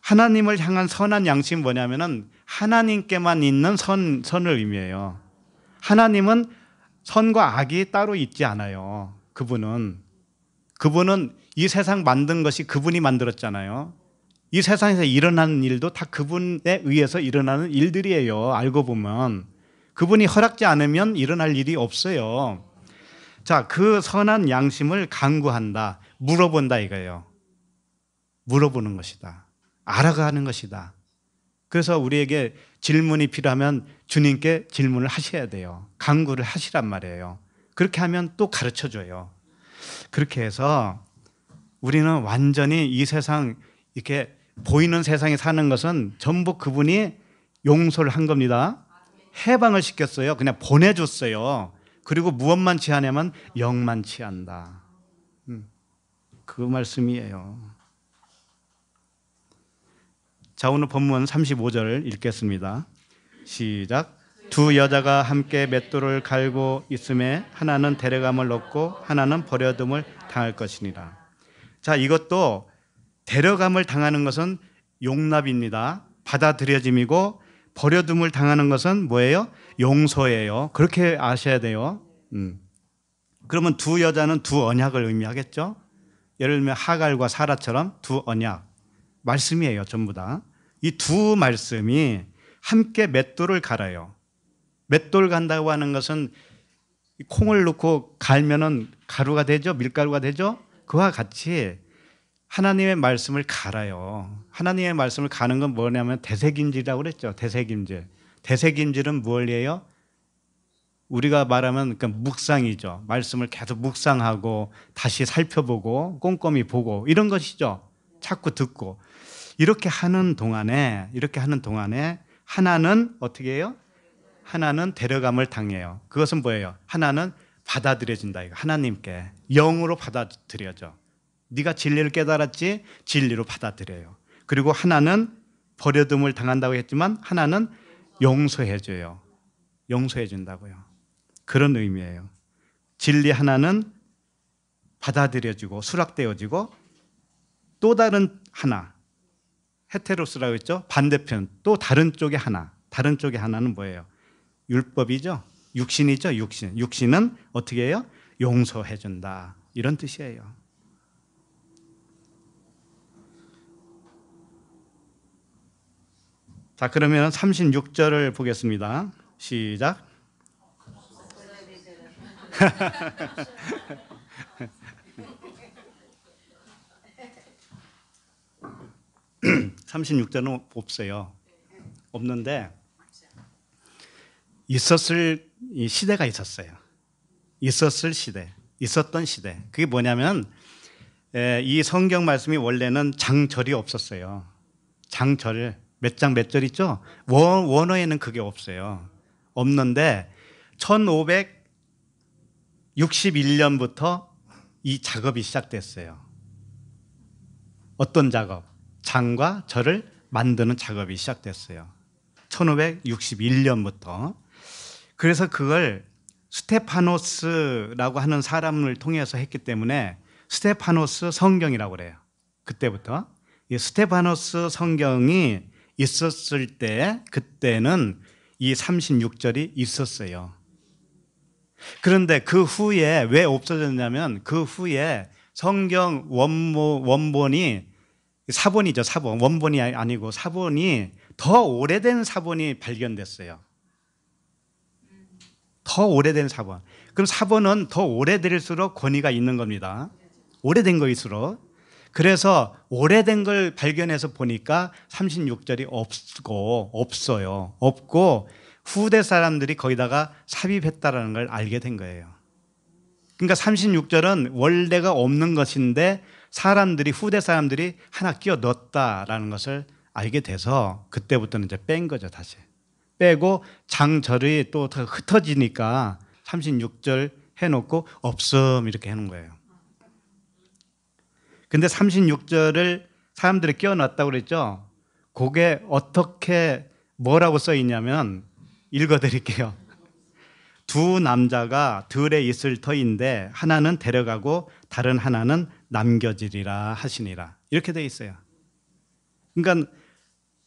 하나님을 향한 선한 양심 뭐냐면은 하나님께만 있는 선, 선을 의미해요. 하나님은 선과 악이 따로 있지 않아요. 그분은. 그분은 이 세상 만든 것이 그분이 만들었잖아요. 이 세상에서 일어나는 일도 다 그분에 의해서 일어나는 일들이에요. 알고 보면. 그분이 허락지 않으면 일어날 일이 없어요. 자, 그 선한 양심을 강구한다. 물어본다 이거예요. 물어보는 것이다. 알아가는 것이다. 그래서 우리에게 질문이 필요하면 주님께 질문을 하셔야 돼요. 강구를 하시란 말이에요. 그렇게 하면 또 가르쳐 줘요. 그렇게 해서 우리는 완전히 이 세상 이렇게 보이는 세상에 사는 것은 전부 그분이 용서를 한 겁니다. 해방을 시켰어요. 그냥 보내줬어요. 그리고 무엇만 취하냐면 영만 취한다. 음, 그 말씀이에요. 자, 오늘 본문 35절 읽겠습니다. 시작. 두 여자가 함께 맷돌을 갈고 있음에 하나는 데려감을 얻고 하나는 버려둠을 당할 것이니라. 자, 이것도 데려감을 당하는 것은 용납입니다. 받아들여짐이고 버려둠을 당하는 것은 뭐예요? 용서예요. 그렇게 아셔야 돼요. 음. 그러면 두 여자는 두 언약을 의미하겠죠? 예를 들면 하갈과 사라처럼 두 언약. 말씀이에요, 전부 다. 이 두 말씀이 함께 맷돌을 갈아요. 맷돌 간다고 하는 것은 콩을 넣고 갈면은 가루가 되죠? 밀가루가 되죠? 그와 같이 하나님의 말씀을 갈아요. 하나님의 말씀을 가는 건 뭐냐면 대세김질이라고 그랬죠. 대세김질. 대세김질은 무엇이에요? 우리가 말하면 그 묵상이죠. 말씀을 계속 묵상하고 다시 살펴보고 꼼꼼히 보고 이런 것이죠. 자꾸 듣고 이렇게 하는 동안에 이렇게 하는 동안에 하나는 어떻게 해요? 하나는 데려감을 당해요. 그것은 뭐예요? 하나는 받아들여진다 이거 하나님께 영으로 받아들여져. 네가 진리를 깨달았지 진리로 받아들여요. 그리고 하나는 버려둠을 당한다고 했지만 하나는 용서해 줘요. 용서해 준다고요. 그런 의미예요. 진리 하나는 받아들여지고 수락되어지고 또 다른 하나 헤테로스라고 했죠. 반대편 또 다른 쪽에 하나 다른 쪽에 하나는 뭐예요? 율법이죠. 육신이죠. 육신. 육신은 어떻게 해요? 용서해 준다. 이런 뜻이에요. 자, 그러면 36절을 보겠습니다. 시작. 36절은 없어요. 없는데 있었을 이 시대가 있었어요. 있었을 시대, 있었던 시대. 그게 뭐냐면 에, 이 성경 말씀이 원래는 장절이 없었어요. 장절 몇 장 몇 절 있죠? 원, 원어에는 그게 없어요. 없는데 1561년부터 이 작업이 시작됐어요. 어떤 작업? 장과 절을 만드는 작업이 시작됐어요. 1561년부터. 그래서 그걸 스테파노스라고 하는 사람을 통해서 했기 때문에 스테파노스 성경이라고 그래요. 그때부터. 이 스테파노스 성경이 있었을 때 그때는 이 36절이 있었어요. 그런데 그 후에 왜 없어졌냐면 그 후에 성경 원모, 원본이 사본이죠, 사본. 원본이 아니고 사본이 더 오래된 사본이 발견됐어요. 더 오래된 사본. 그럼 사본은 더 오래될수록 권위가 있는 겁니다. 오래된 거일수록. 그래서 오래된 걸 발견해서 보니까 36절이 없고 없어요. 없고 후대 사람들이 거기다가 삽입했다라는 걸 알게 된 거예요. 그러니까 36절은 원래가 없는 것인데 사람들이 후대 사람들이 하나 끼워 넣었다라는 것을 알게 돼서 그때부터는 이제 뺀 거죠, 다시. 빼고 장절이 또더 흩어지니까 36절 해놓고 없음 이렇게 해놓은 거예요. 근데 36절을 사람들이 끼워 넣었다고 그랬죠? 그게 어떻게 뭐라고 써 있냐면 읽어 드릴게요. 두 남자가 들에 있을 터인데 하나는 데려가고 다른 하나는 남겨지리라 하시니라. 이렇게 돼 있어요. 그러니까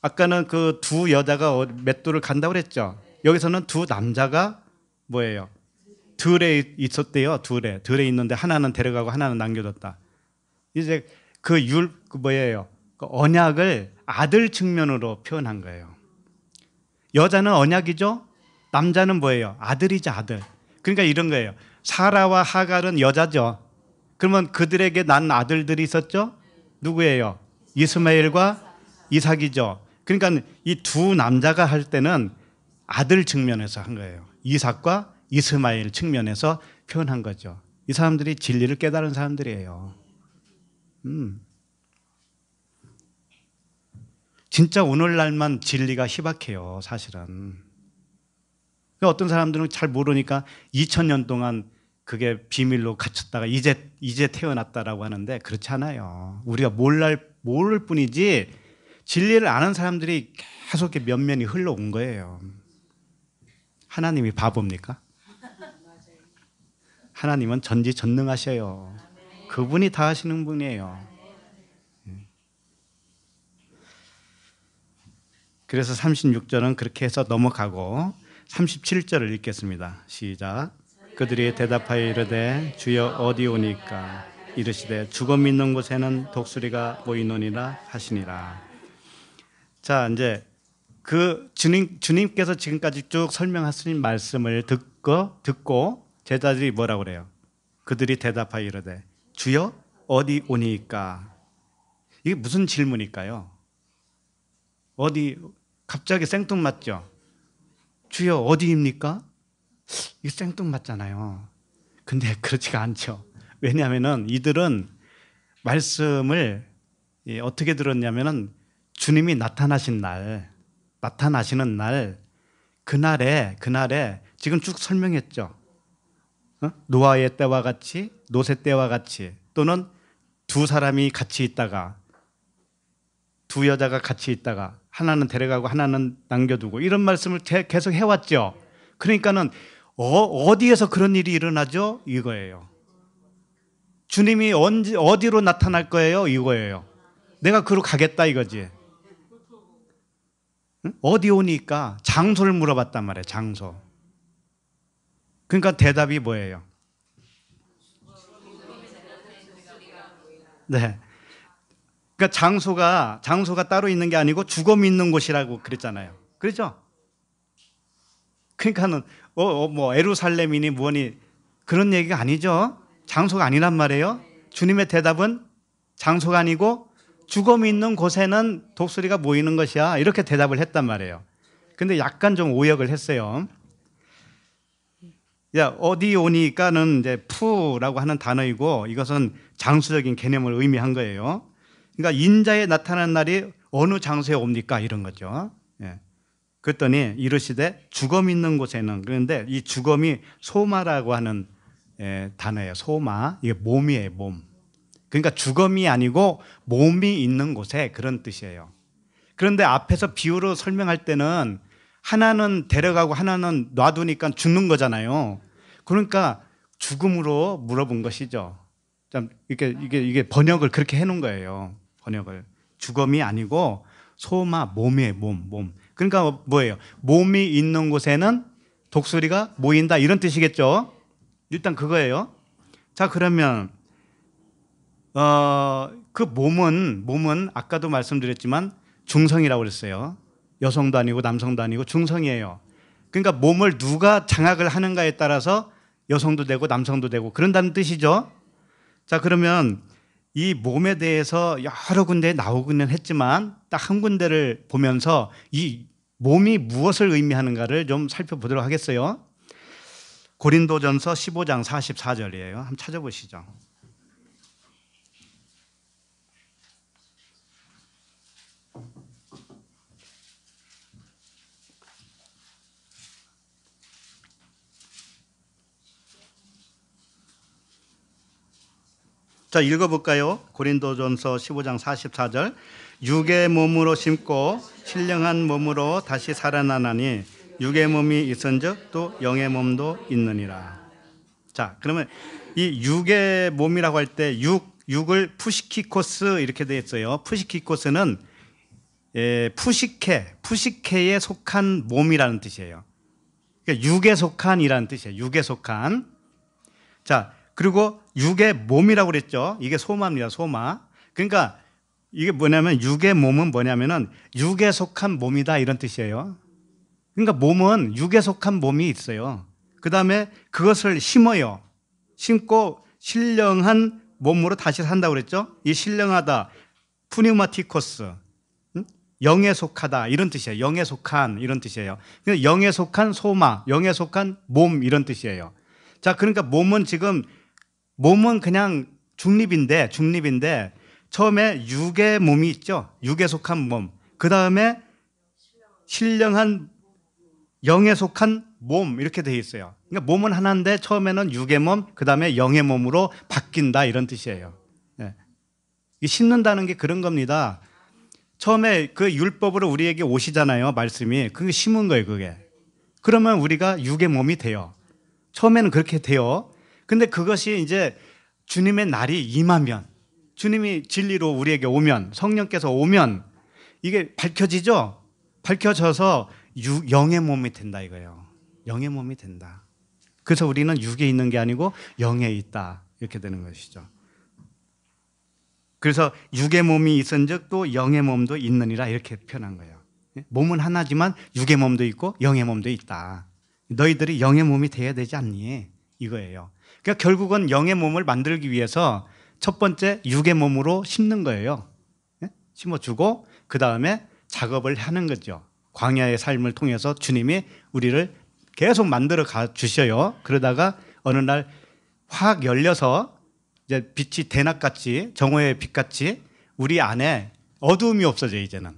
아까는 그 두 여자가 맷돌을 간다고 그랬죠. 여기서는 두 남자가 뭐예요? 들에 있었대요. 들에. 들에 있는데 하나는 데려가고 하나는 남겨뒀다. 이제 그 율, 그 뭐예요? 그 언약을 아들 측면으로 표현한 거예요. 여자는 언약이죠? 남자는 뭐예요? 아들이죠, 아들. 그러니까 이런 거예요. 사라와 하갈은 여자죠. 그러면 그들에게 난 아들들이 있었죠? 누구예요? 이스마엘과 이삭이죠. 그러니까 이 두 남자가 할 때는 아들 측면에서 한 거예요. 이삭과 이스마엘 측면에서 표현한 거죠. 이 사람들이 진리를 깨달은 사람들이에요. 음. 진짜 오늘날만 진리가 희박해요, 사실은. 어떤 사람들은 잘 모르니까 2000년 동안 그게 비밀로 갇혔다가 이제 이제 태어났다라고 하는데 그렇지 않아요. 우리가 몰랄 모를 뿐이지 진리를 아는 사람들이 계속 이렇게 면면이 흘러온 거예요. 하나님이 바보입니까? 하나님은 전지전능하셔요. 그분이 다 하시는 분이에요. 그래서 36절은 그렇게 해서 넘어가고 37절을 읽겠습니다. 시작. 그들이 대답하여 이르되 주여 어디 오니까 이르시되 죽어 믿는 곳에는 독수리가 보이노니라 하시니라. 자, 이제 그 주님 주님께서 지금까지 쭉 설명하신 말씀을 듣고 듣고 제자들이 뭐라고 그래요? 그들이 대답하여 이르되 주여 어디 오니까 이게 무슨 질문일까요? 어디 갑자기 생뚱맞죠? 주여 어디입니까? 이거 생뚱맞잖아요. 근데 그렇지가 않죠. 왜냐하면은 이들은 말씀을 예, 어떻게 들었냐면은 주님이 나타나신 날, 나타나시는 날, 그날에 그날에 지금 쭉 설명했죠. 어? 노아의 때와 같이 노세 때와 같이 또는 두 사람이 같이 있다가 두 여자가 같이 있다가 하나는 데려가고 하나는 남겨두고 이런 말씀을 제- 계속 해왔죠. 그러니까는 어, 디에서 그런 일이 일어나죠? 이거예요. 주님이 언제 어디로 나타날 거예요? 이거예요. 내가 그로 가겠다 이거지. 응? 어디 오니까 장소를 물어봤단 말이에요. 장소. 그러니까 대답이 뭐예요? 네. 그러니까 장소가 장소가 따로 있는 게 아니고 죽음 있는 곳이라고 그랬잖아요. 그렇죠? 그러니까는 어, 어, 뭐 에루살렘이니 뭐니 그런 얘기가 아니죠. 장소가 아니란 말이에요. 주님의 대답은 장소가 아니고 죽음이 있는 곳에는 독수리가 모이는 것이야. 이렇게 대답을 했단 말이에요. 근데 약간 좀 오역을 했어요. 야, 어디 오니까는 이제 푸라고 하는 단어이고 이것은 장수적인 개념을 의미한 거예요. 그러니까 인자에 나타난 날이 어느 장소에 옵니까? 이런 거죠. 예. 그랬더니 이르시되 죽음 있는 곳에는 그런데 이 죽음이 소마라고 하는 예, 단어예요. 소마. 이게 몸이에요, 몸. 그러니까 죽음이 아니고 몸이 있는 곳에 그런 뜻이에요. 그런데 앞에서 비유로 설명할 때는 하나는 데려가고 하나는 놔두니까 죽는 거잖아요. 그러니까 죽음으로 물어본 것이죠. 참 이게 이게 이게 번역을 그렇게 해놓은 거예요. 번역을 죽음이 아니고 소마 몸이에요, 몸, 몸. 그러니까 뭐예요? 몸이 있는 곳에는 독수리가 모인다 이런 뜻이겠죠. 일단 그거예요. 자 그러면 어, 그 몸은 몸은 아까도 말씀드렸지만 중성이라고 그랬어요. 여성도 아니고 남성도 아니고 중성이에요. 그러니까 몸을 누가 장악을 하는가에 따라서 여성도 되고 남성도 되고 그런다는 뜻이죠. 자 그러면 이 몸에 대해서 여러 군데 나오기는 했지만 딱 한 군데를 보면서 이 몸이 무엇을 의미하는가를 좀 살펴보도록 하겠어요. 고린도전서 15장 44절이에요. 한번 찾아보시죠. 자, 읽어볼까요? 고린도전서 15장 44절. 육의 몸으로 심고 신령한 몸으로 다시 살아나나니 육의 몸이 있은즉 또 영의 몸도 있느니라. 자, 그러면 이 육의 몸이라고 할 때 육, 육을 푸시키코스 이렇게 되어 있어요. 푸시키코스는 예, 푸시케, 푸시케에 속한 몸이라는 뜻이에요. 그러니까 육에 속한이라는 뜻이에요. 육에 속한. 자, 그리고 육의 몸이라고 그랬죠. 이게 소마입니다. 소마. 그러니까 이게 뭐냐면 육의 몸은 뭐냐면은 육에 속한 몸이다 이런 뜻이에요. 그러니까 몸은 육에 속한 몸이 있어요. 그 다음에 그것을 심어요. 심고 신령한 몸으로 다시 산다고 그랬죠. 이 신령하다, 푸니마티코스, 응? 영에 속하다 이런 뜻이에요. 영에 속한 이런 뜻이에요. 영에 속한 소마, 영에 속한 몸 이런 뜻이에요. 자, 그러니까 몸은 지금 몸은 그냥 중립인데 중립인데 처음에 육의 몸이 있죠. 육에 속한 몸. 그 다음에 신령한 영에 속한 몸 이렇게 돼 있어요. 그러니까 몸은 하나인데 처음에는 육의 몸, 그 다음에 영의 몸으로 바뀐다 이런 뜻이에요. 예. 이 심는다는 게 그런 겁니다. 처음에 그 율법으로 우리에게 오시잖아요. 말씀이 그게 심은 거예요. 그게. 그러면 우리가 육의 몸이 돼요. 처음에는 그렇게 돼요. 근데 그것이 이제 주님의 날이 임하면 주님이 진리로 우리에게 오면 성령께서 오면 이게 밝혀지죠. 밝혀져서 유, 영의 몸이 된다 이거예요. 영의 몸이 된다. 그래서 우리는 육에 있는 게 아니고 영에 있다 이렇게 되는 것이죠. 그래서 육의 몸이 있은즉 또 영의 몸도 있느니라 이렇게 표현한 거예요. 몸은 하나지만 육의 몸도 있고 영의 몸도 있다. 너희들이 영의 몸이 돼야 되지 않니? 이거예요. 그러니까 결국은 영의 몸을 만들기 위해서 첫 번째 육의 몸으로 심는 거예요. 예? 심어주고 그 다음에 작업을 하는 거죠. 광야의 삶을 통해서 주님이 우리를 계속 만들어 가 주셔요. 그러다가 어느 날 확 열려서 이제 빛이 대낮같이 정오의 빛같이 우리 안에 어두움이 없어져 이제는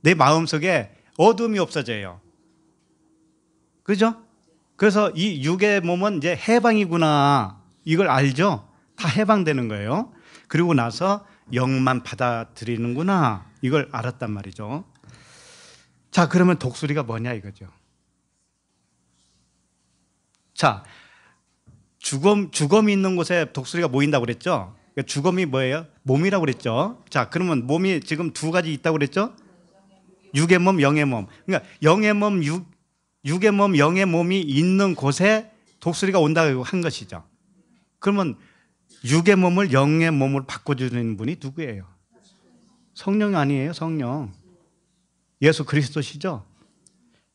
내 마음 속에 어두움이 없어져요. 그죠? 그래서 이 육의 몸은 이제 해방이구나 이걸 알죠? 다 해방되는 거예요. 그리고 나서 영만 받아들이는구나 이걸 알았단 말이죠. 자 그러면 독수리가 뭐냐 이거죠. 자 주검 주검이 있는 곳에 독수리가 모인다고 그랬죠. 그러니까 주검이 뭐예요? 몸이라고 그랬죠. 자 그러면 몸이 지금 두 가지 있다고 그랬죠. 육의 몸, 영의 몸. 그러니까 영의 몸, 육, 육의 몸, 영의 몸이 있는 곳에 독수리가 온다고 한 것이죠. 그러면 육의 몸을 영의 몸으로 바꿔주는 분이 누구예요? 성령 아니에요, 성령. 예수 그리스도시죠?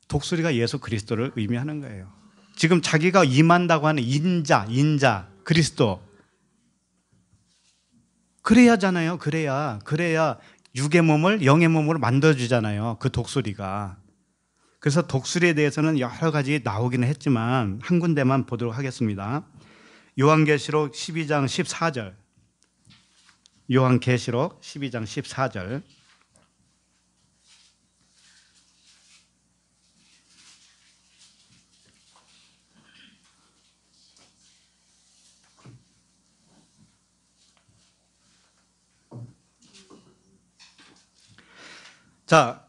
독수리가 예수 그리스도를 의미하는 거예요. 지금 자기가 임한다고 하는 인자, 인자, 그리스도. 그래야잖아요. 그래야. 그래야 육의 몸을 영의 몸으로 만들어주잖아요. 그 독수리가. 그래서 독수리에 대해서는 여러 가지 나오기는 했지만 한 군데만 보도록 하겠습니다. 요한계시록 12장 14절. 요한계시록 12장 14절. 자,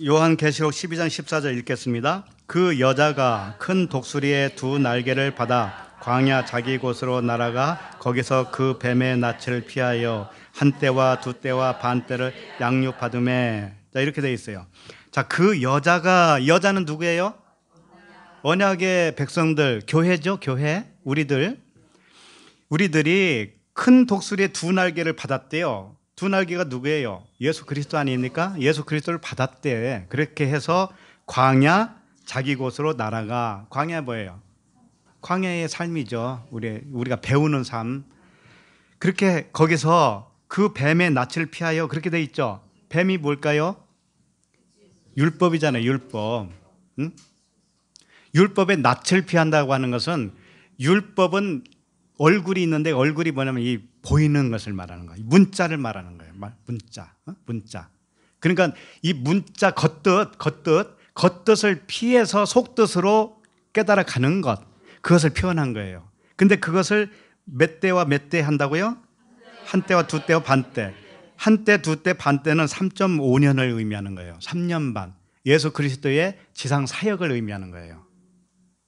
요한계시록 12장 14절 읽겠습니다. 그 여자가 큰 독수리의 두 날개를 받아 광야 자기 곳으로 날아가 거기서 그 뱀의 낯을 피하여 한 때와 두 때와 반 때를 양육받음에 자 이렇게 돼 있어요. 자, 그 여자가 여자는 누구예요? 언약의 백성들 교회죠, 교회. 우리들 우리들이 큰 독수리의 두 날개를 받았대요. 두 날개가 누구예요? 예수 그리스도 아닙니까? 예수 그리스도를 받았대. 그렇게 해서 광야 자기 곳으로 날아가. 광야 뭐예요? 광야의 삶이죠. 우리 우리가 배우는 삶. 그렇게 거기서 그 뱀의 낯을 피하여 그렇게 돼 있죠. 뱀이 뭘까요? 율법이잖아요. 율법. 응? 율법의 낯을 피한다고 하는 것은 율법은 얼굴이 있는데 얼굴이 뭐냐면 이 보이는 것을 말하는 거예요. 문자를 말하는 거예요. 문자, 어? 문자. 그러니까 이 문자 겉뜻, 겉뜻, 겉뜻을 피해서 속뜻으로 깨달아 가는 것, 그것을 표현한 거예요. 근데 그것을 몇 대와 몇 대 한다고요? 한 때와 두 때와 반 때. 한 때, 두 때, 반 때는 3.5년을 의미하는 거예요. 3년 반. 예수 그리스도의 지상 사역을 의미하는 거예요.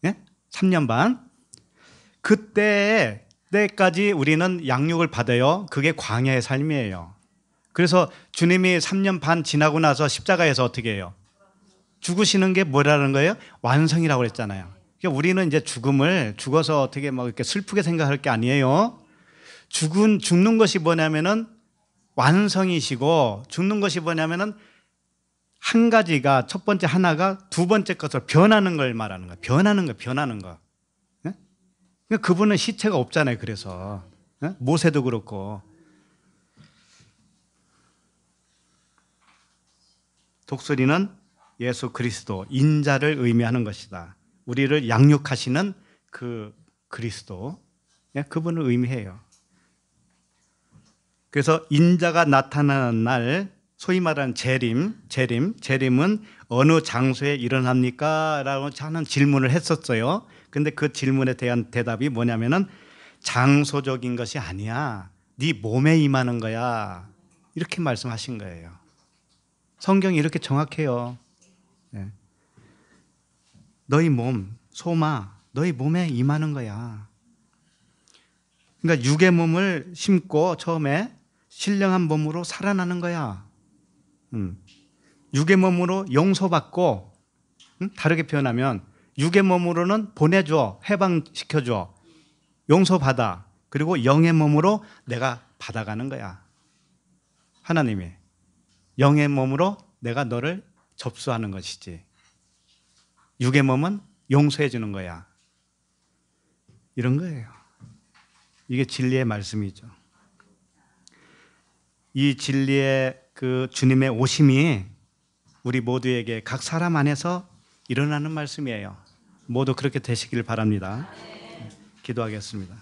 예? 3년 반. 그때 때까지 우리는 양육을 받아요. 그게 광야의 삶이에요. 그래서 주님이 3년 반 지나고 나서 십자가에서 어떻게 해요? 죽으시는 게 뭐라는 거예요? 완성이라고 그랬잖아요. 그러니까 우리는 이제 죽음을 죽어서 어떻게 막 이렇게 슬프게 생각할 게 아니에요. 죽은 죽는 것이 뭐냐면은 완성이시고 죽는 것이 뭐냐면은 한 가지가 첫 번째 하나가 두 번째 것으로 변하는 걸 말하는 거예요. 변하는 거, 변하는 거. 그러니까 그분은 시체가 없잖아요. 그래서 모세도 그렇고 독수리는 예수 그리스도 인자를 의미하는 것이다. 우리를 양육하시는 그 그리스도 그분을 의미해요. 그래서 인자가 나타나는 날 소위 말하는 재림, 재림, 재림은 어느 장소에 일어납니까? 라고 하는 질문을 했었어요. 근데 그 질문에 대한 대답이 뭐냐면은 장소적인 것이 아니야. 네 몸에 임하는 거야. 이렇게 말씀하신 거예요. 성경이 이렇게 정확해요. 네. 너희 몸, 소마, 너희 몸에 임하는 거야. 그러니까 육의 몸을 심고 처음에 신령한 몸으로 살아나는 거야. 음. 육의 몸으로 용서받고 음? 다르게 표현하면 육의 몸으로는 보내줘, 해방시켜줘, 용서받아. 그리고 영의 몸으로 내가 받아가는 거야. 하나님이. 영의 몸으로 내가 너를 접수하는 것이지. 육의 몸은 용서해 주는 거야. 이런 거예요. 이게 진리의 말씀이죠. 이 진리의 그 주님의 오심이 우리 모두에게 각 사람 안에서 일어나는 말씀이에요. 모두 그렇게 되시길 바랍니다. 기도하겠습니다.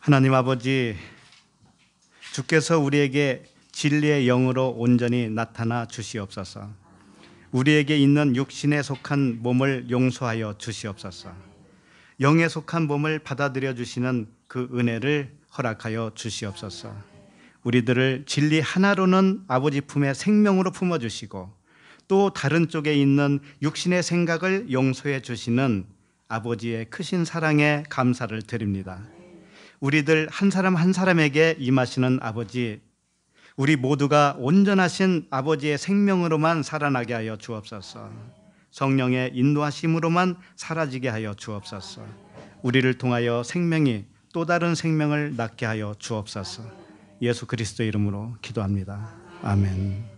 하나님 아버지 주께서 우리에게 진리의 영으로 온전히 나타나 주시옵소서. 우리에게 있는 육신에 속한 몸을 용서하여 주시옵소서. 영에 속한 몸을 받아들여 주시는 그 은혜를 허락하여 주시옵소서. 우리들을 진리 하나로는 아버지 품에 생명으로 품어 주시고 또 다른 쪽에 있는 육신의 생각을 용서해 주시는 아버지의 크신 사랑에 감사를 드립니다. 우리들 한 사람 한 사람에게 임하시는 아버지 우리 모두가 온전하신 아버지의 생명으로만 살아나게 하여 주옵소서. 성령의 인도하심으로만 사라지게 하여 주옵소서. 우리를 통하여 생명이 또 다른 생명을 낳게 하여 주옵소서. 예수 그리스도 이름으로 기도합니다. 아멘.